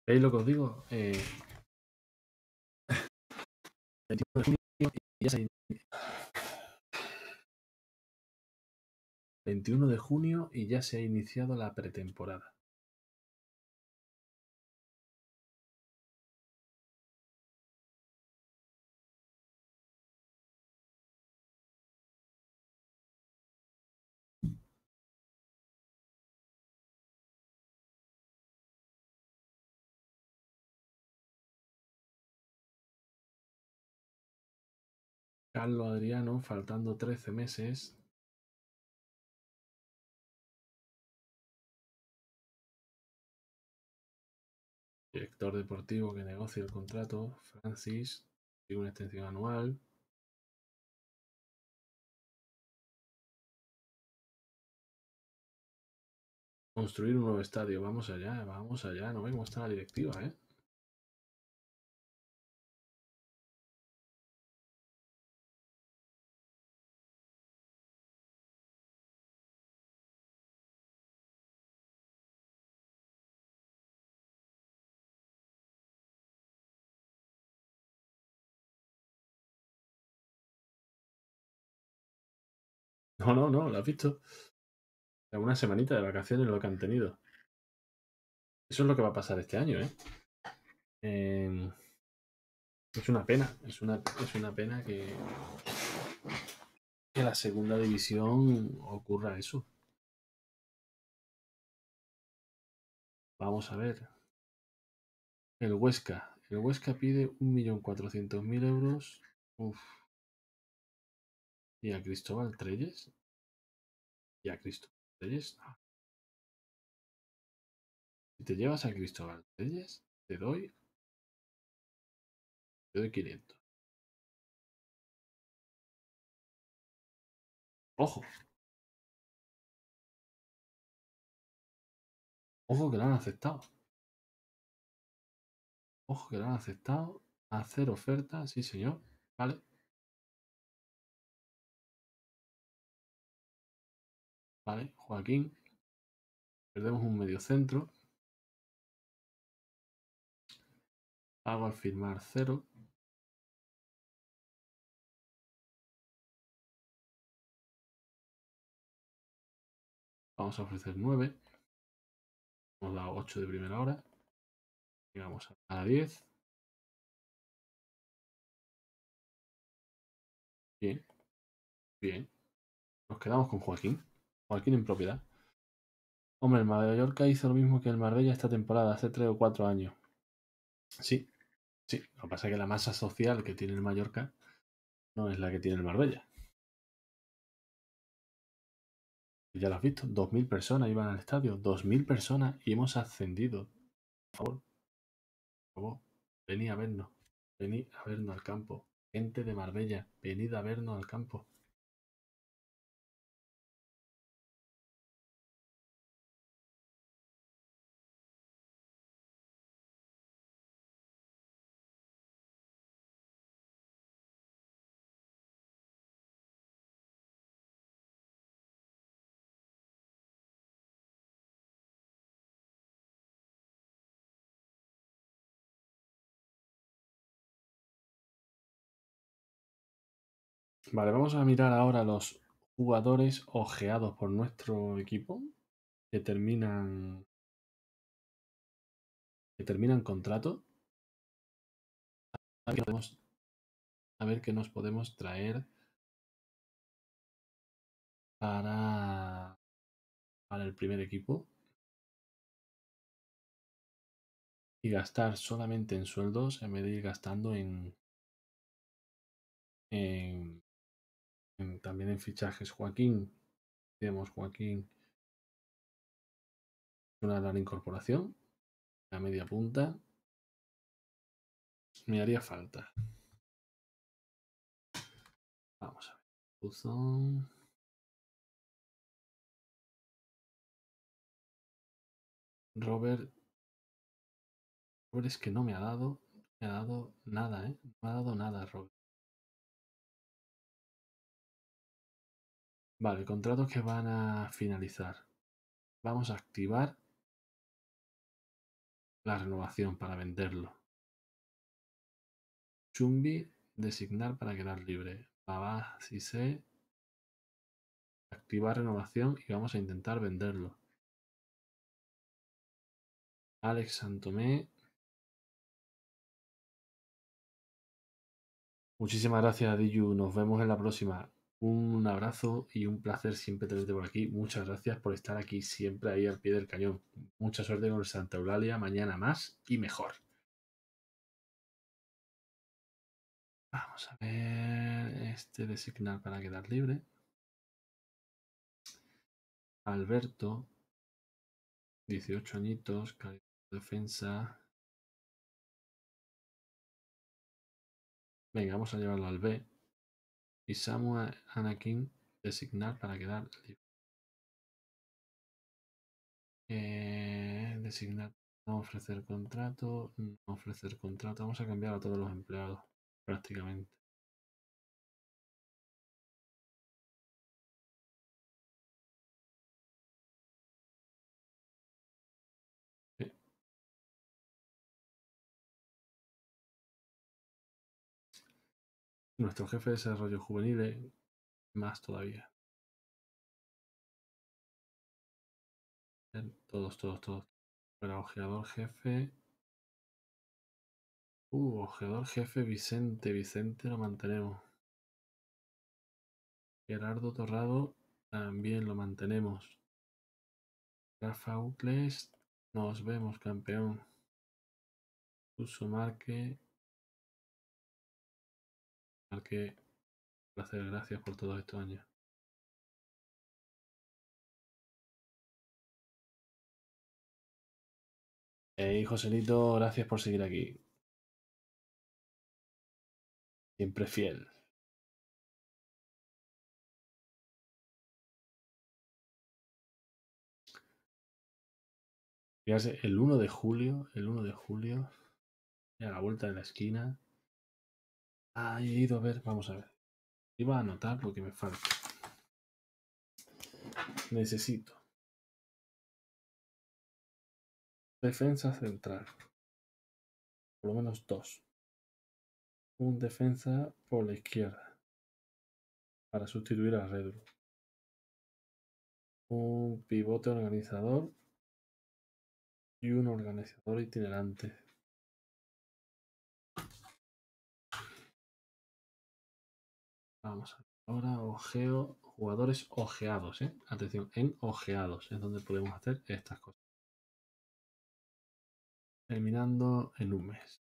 ¿Veis lo que os digo? Eh, 21 de junio y ya se 21 de junio y ya se ha iniciado la pretemporada. Carlos Adriano, faltando 13 meses. Director deportivo que negocia el contrato, Francis, tiene una extensión anual. Construir un nuevo estadio, vamos allá, vamos allá, no vemos está la directiva, ¿eh? No, no, no, lo has visto. Una semanita de vacaciones lo que han tenido. Eso es lo que va a pasar este año, ¿eh? Em, es una pena, es una, es una pena que, que la segunda división ocurra eso. Vamos a ver. El Huesca. El Huesca pide 1.400.000 euros. Uf. ¿Y a Cristóbal Treyes? ¿Y a Cristóbal Treyes? Si te llevas a Cristóbal Treyes, te doy. Te doy 500. Ojo. Ojo que lo han aceptado. Ojo que lo han aceptado. Hacer oferta, sí señor. Vale. Vale, Joaquín. Perdemos un medio centro. Hago al firmar cero. Vamos a ofrecer 9. Hemos dado 8 de primera hora. Llegamos a la 10. Bien. Bien. Nos quedamos con Joaquín. Joaquín en propiedad. Hombre, el Mallorca hizo lo mismo que el Marbella esta temporada, hace 3 o 4 años. Sí, sí. Lo que pasa es que la masa social que tiene el Mallorca no es la que tiene el Marbella. Ya lo has visto, 2.000 personas iban al estadio, 2.000 personas y hemos ascendido. Por por favor, venid a vernos, venid a vernos al campo. Gente de Marbella, venid a vernos al campo. Vale, vamos a mirar ahora los jugadores ojeados por nuestro equipo que terminan que terminan contrato. A ver, ver qué nos podemos traer para, para el primer equipo. Y gastar solamente en sueldos en vez de ir gastando en, también en fichajes Joaquín. Tenemos Joaquín. Una gran incorporación. La media punta. Me haría falta. Vamos a ver. Buzón. Robert. Robert es que no me ha dado. me ha dado nada, ¿eh? No me ha dado nada, Robert. Vale, contratos que van a finalizar. Vamos a activar la renovación para venderlo. Chumbi, designar para quedar libre. Baba, si sé. Activar renovación y vamos a intentar venderlo. Alex Santomé. Muchísimas gracias, Diju. Nos vemos en la próxima. Un abrazo y un placer siempre tenerte por aquí. Muchas gracias por estar aquí siempre ahí al pie del cañón. Mucha suerte con el Santa Eulalia. Mañana más y mejor. Vamos a ver este designar para quedar libre. Alberto, 18 añitos, defensa. Venga, vamos a llevarlo al B. Y Samuel Anakin designar para quedar libre. Eh, designar, no ofrecer contrato, no ofrecer contrato. Vamos a cambiar a todos los empleados prácticamente. Nuestro jefe de desarrollo juvenil más todavía. Todos, todos, todos. Pero ojeador jefe. Uh, ojeador jefe Vicente. Vicente lo mantenemos. Gerardo Torrado también lo mantenemos. Rafa Ucles, nos vemos, campeón. Uso Marque. Marque, placer, gracias por todos estos años. Hey, Joselito, gracias por seguir aquí. Siempre fiel. Fíjate, el 1 de julio, el 1 de julio, a la vuelta de la esquina. Ah, he ido a ver, vamos a ver. Iba a anotar lo que me falta. Necesito. Defensa central. Por lo menos dos. Un defensa por la izquierda. Para sustituir a Redru. Un pivote organizador. Y un organizador itinerante. Ahora ojeo. Jugadores ojeados, ¿eh? Atención, en ojeados es donde podemos hacer estas cosas. Terminando en un mes.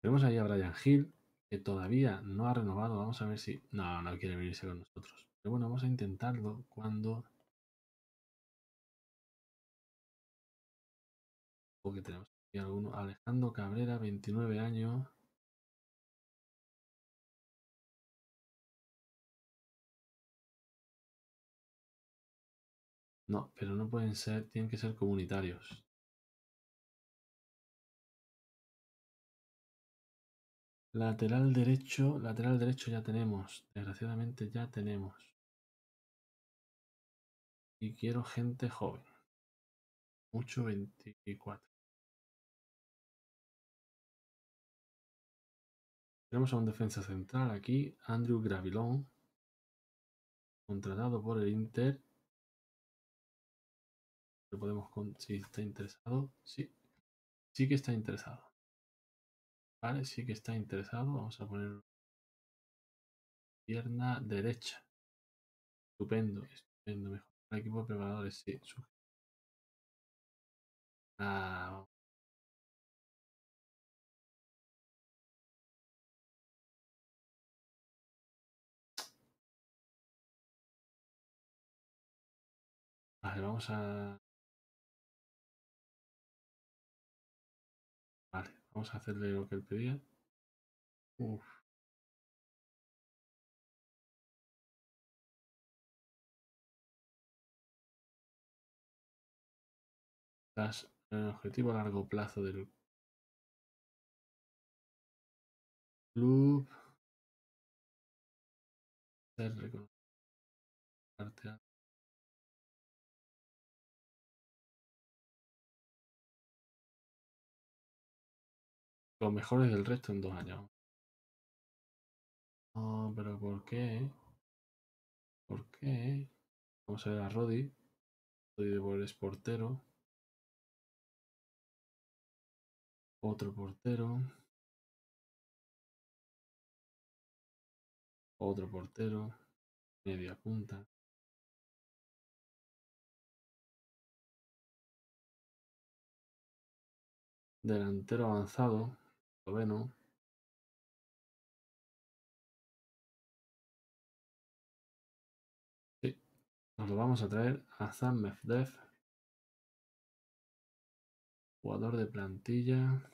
Tenemos ahí a Brian Hill, que todavía no ha renovado. Vamos a ver si... No, no quiere venirse con nosotros. Pero bueno, vamos a intentarlo cuando... Porque tenemos alguno. Alejandro Cabrera, 29 años. No, pero no pueden ser, tienen que ser comunitarios. Lateral derecho, lateral derecho ya tenemos. Desgraciadamente ya tenemos. Y quiero gente joven. Mucho 24. Tenemos a un defensa central aquí, Andrew Gravilón, contratado por el Inter. Lo podemos si está interesado. Sí, sí que está interesado. Vale, sí que está interesado. Vamos a poner pierna derecha. Estupendo, estupendo. Mejor equipo de preparadores, sí. Ah, Vale, vamos a... Vale, vamos a hacerle lo que él pedía. Uf. el objetivo a largo plazo del Club. Ser reconocido. Los mejores del resto en dos años. No, pero ¿por qué? ¿Por qué? Vamos a ver a Roddy. Roddy es portero. Otro portero. Otro portero. Media punta. Delantero avanzado. Noveno. Sí. Nos lo vamos a traer a Zam Mefdev. Jugador de plantilla.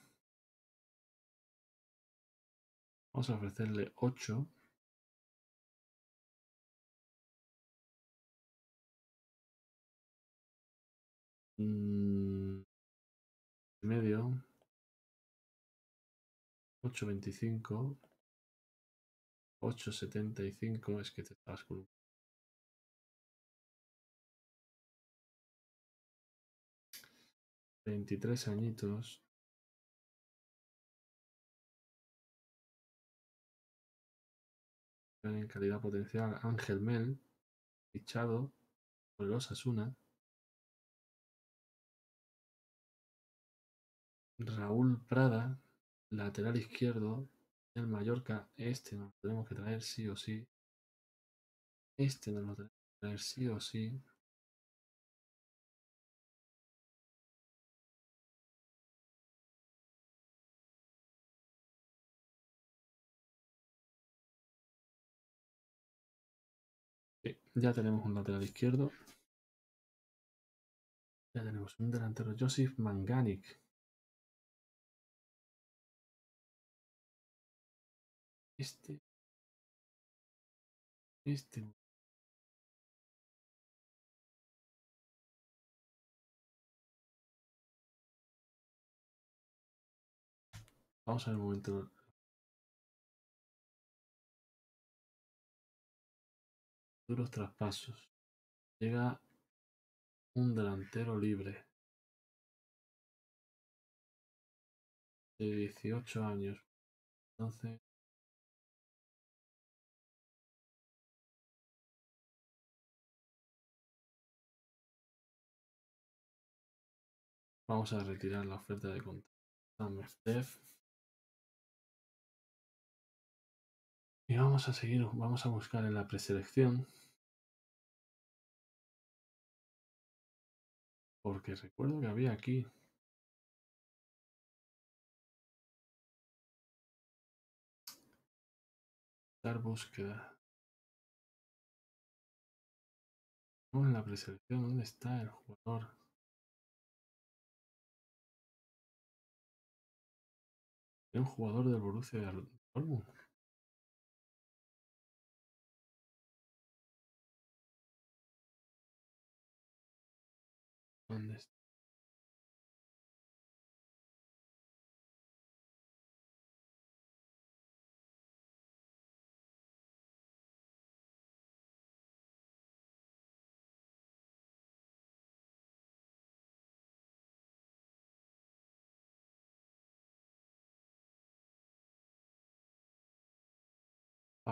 Vamos a ofrecerle 8. Mm, medio. 8.25. 8.75. Es que te estabas con... 23 añitos. En calidad potencial, Ángel Mel, fichado por el Osasuna. Raúl Prada, lateral izquierdo del Mallorca. Este nos lo tenemos que traer sí o sí. Este nos lo tenemos que traer sí o sí. Ya tenemos un lateral izquierdo. Ya tenemos un delantero, Joseph Manganic. Este. Este. Vamos a ver un momento. Duros traspasos. Llega un delantero libre. De 18 años. Entonces. Vamos a retirar la oferta de contrato. Y vamos a seguir, vamos a buscar en la preselección. Porque recuerdo que había aquí. Dar búsqueda. Vamos en la preselección. ¿Dónde está el jugador? Hay un jugador del Borussia Dortmund. ¿Dónde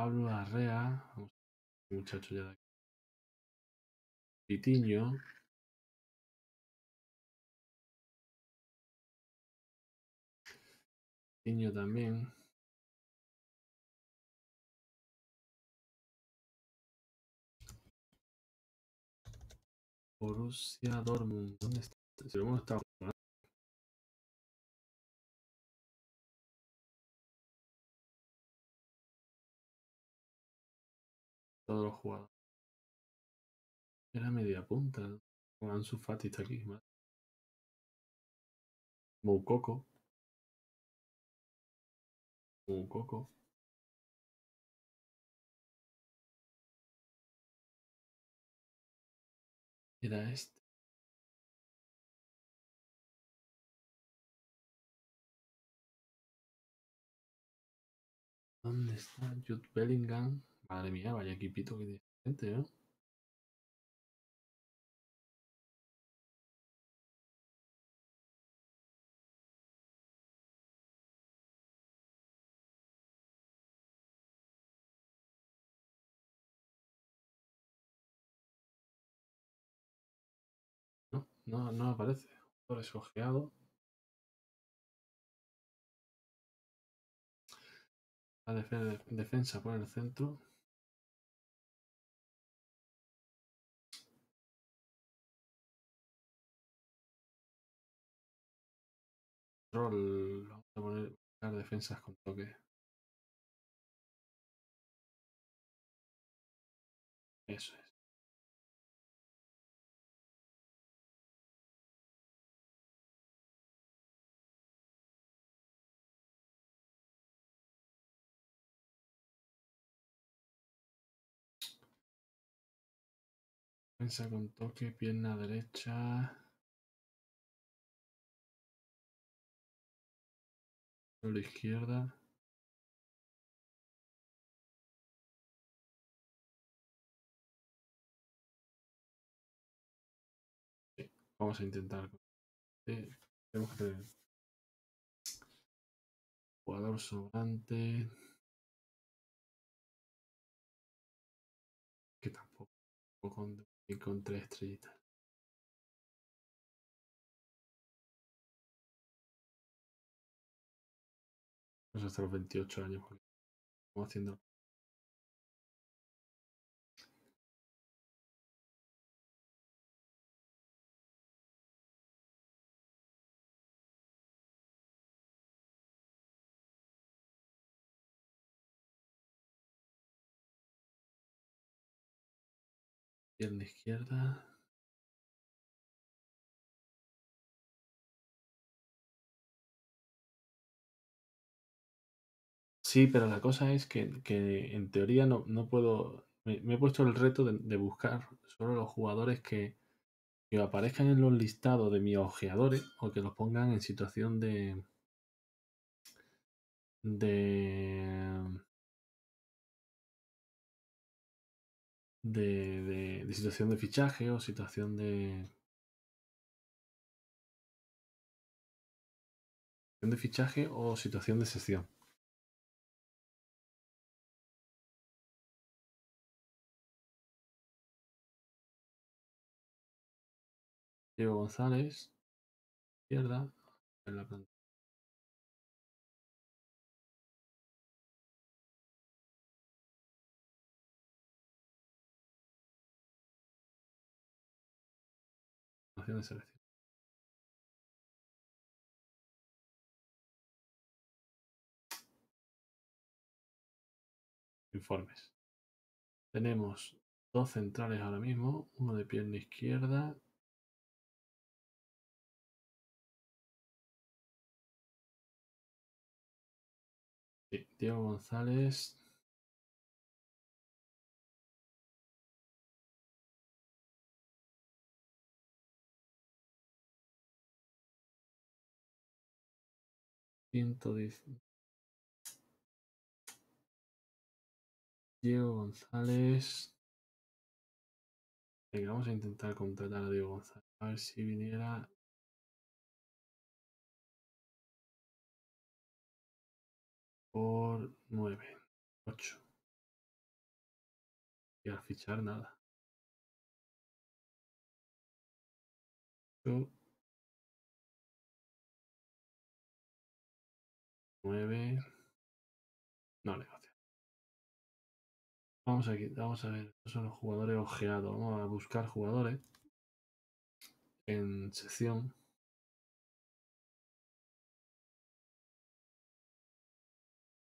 Pablo Arrea. Muchacho ya de aquí. Pitiño. Pitiño también. Borussia Dortmund. ¿Dónde está? Si lo hemos estado Todos los jugadores. Era media punta. Ansu Fati está aquí. Moukoko. Moukoko. Era este. ¿Dónde está Jude Bellingham? Madre mía, vaya equipito que tiene gente, ¿eh? No, no, no aparece. Jugadores ojeado. La defe- defensa por el centro. Rol. Vamos a poner defensas con toque. Eso es. Defensa con toque, pierna derecha. Izquierda. Vamos a intentar. Sí, tenemos que tener jugador sobrante. Que tampoco. Con, con tres estrellitas. Pues hasta los 28 años. Estamos haciendo. Pierna izquierda. Sí, pero la cosa es que, que en teoría no, no puedo. Me, he puesto el reto de, buscar solo los jugadores que, que aparezcan en los listados de mis ojeadores o que los pongan en situación de. de. de, de- de situación de fichaje o situación de. de fichaje o situación de sesión. Diego González, izquierda, en la. Formación de selección. Informes. Tenemos dos centrales ahora mismo, uno de pierna izquierda. Sí, Diego González. Ciento. Diego González. Venga, vamos a intentar contratar a Diego González. A ver si viniera. Por 9, 8. Y al fichar nada. 8, 9. No negocio. Vamos aquí, vamos a ver. Estos son los jugadores ojeados. Vamos a buscar jugadores en sección.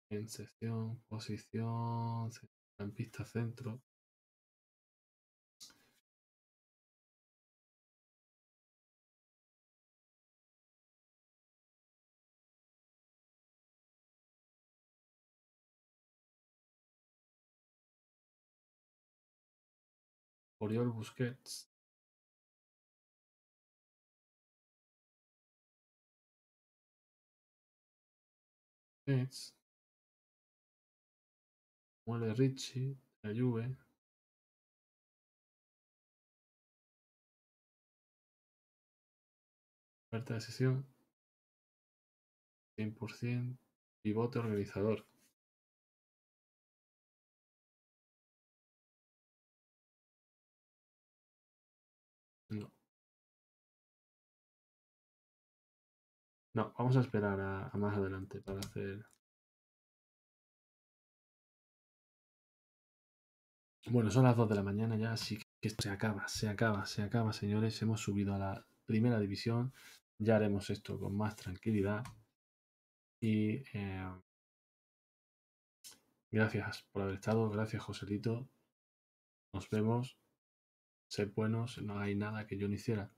En sección, posición, campista centro. Oriol Busquets. Busquets. Muele Richie, la Juve. Oferta de sesión. 100%. Pivote organizador. No. No, vamos a esperar a más adelante para hacer... Bueno, son las 2 de la mañana ya, así que esto se acaba, se acaba, se acaba, señores. Hemos subido a la primera división. Ya haremos esto con más tranquilidad. Y eh, gracias por haber estado. Gracias, Joselito. Nos vemos. Sed buenos. No hay nada que yo no hiciera.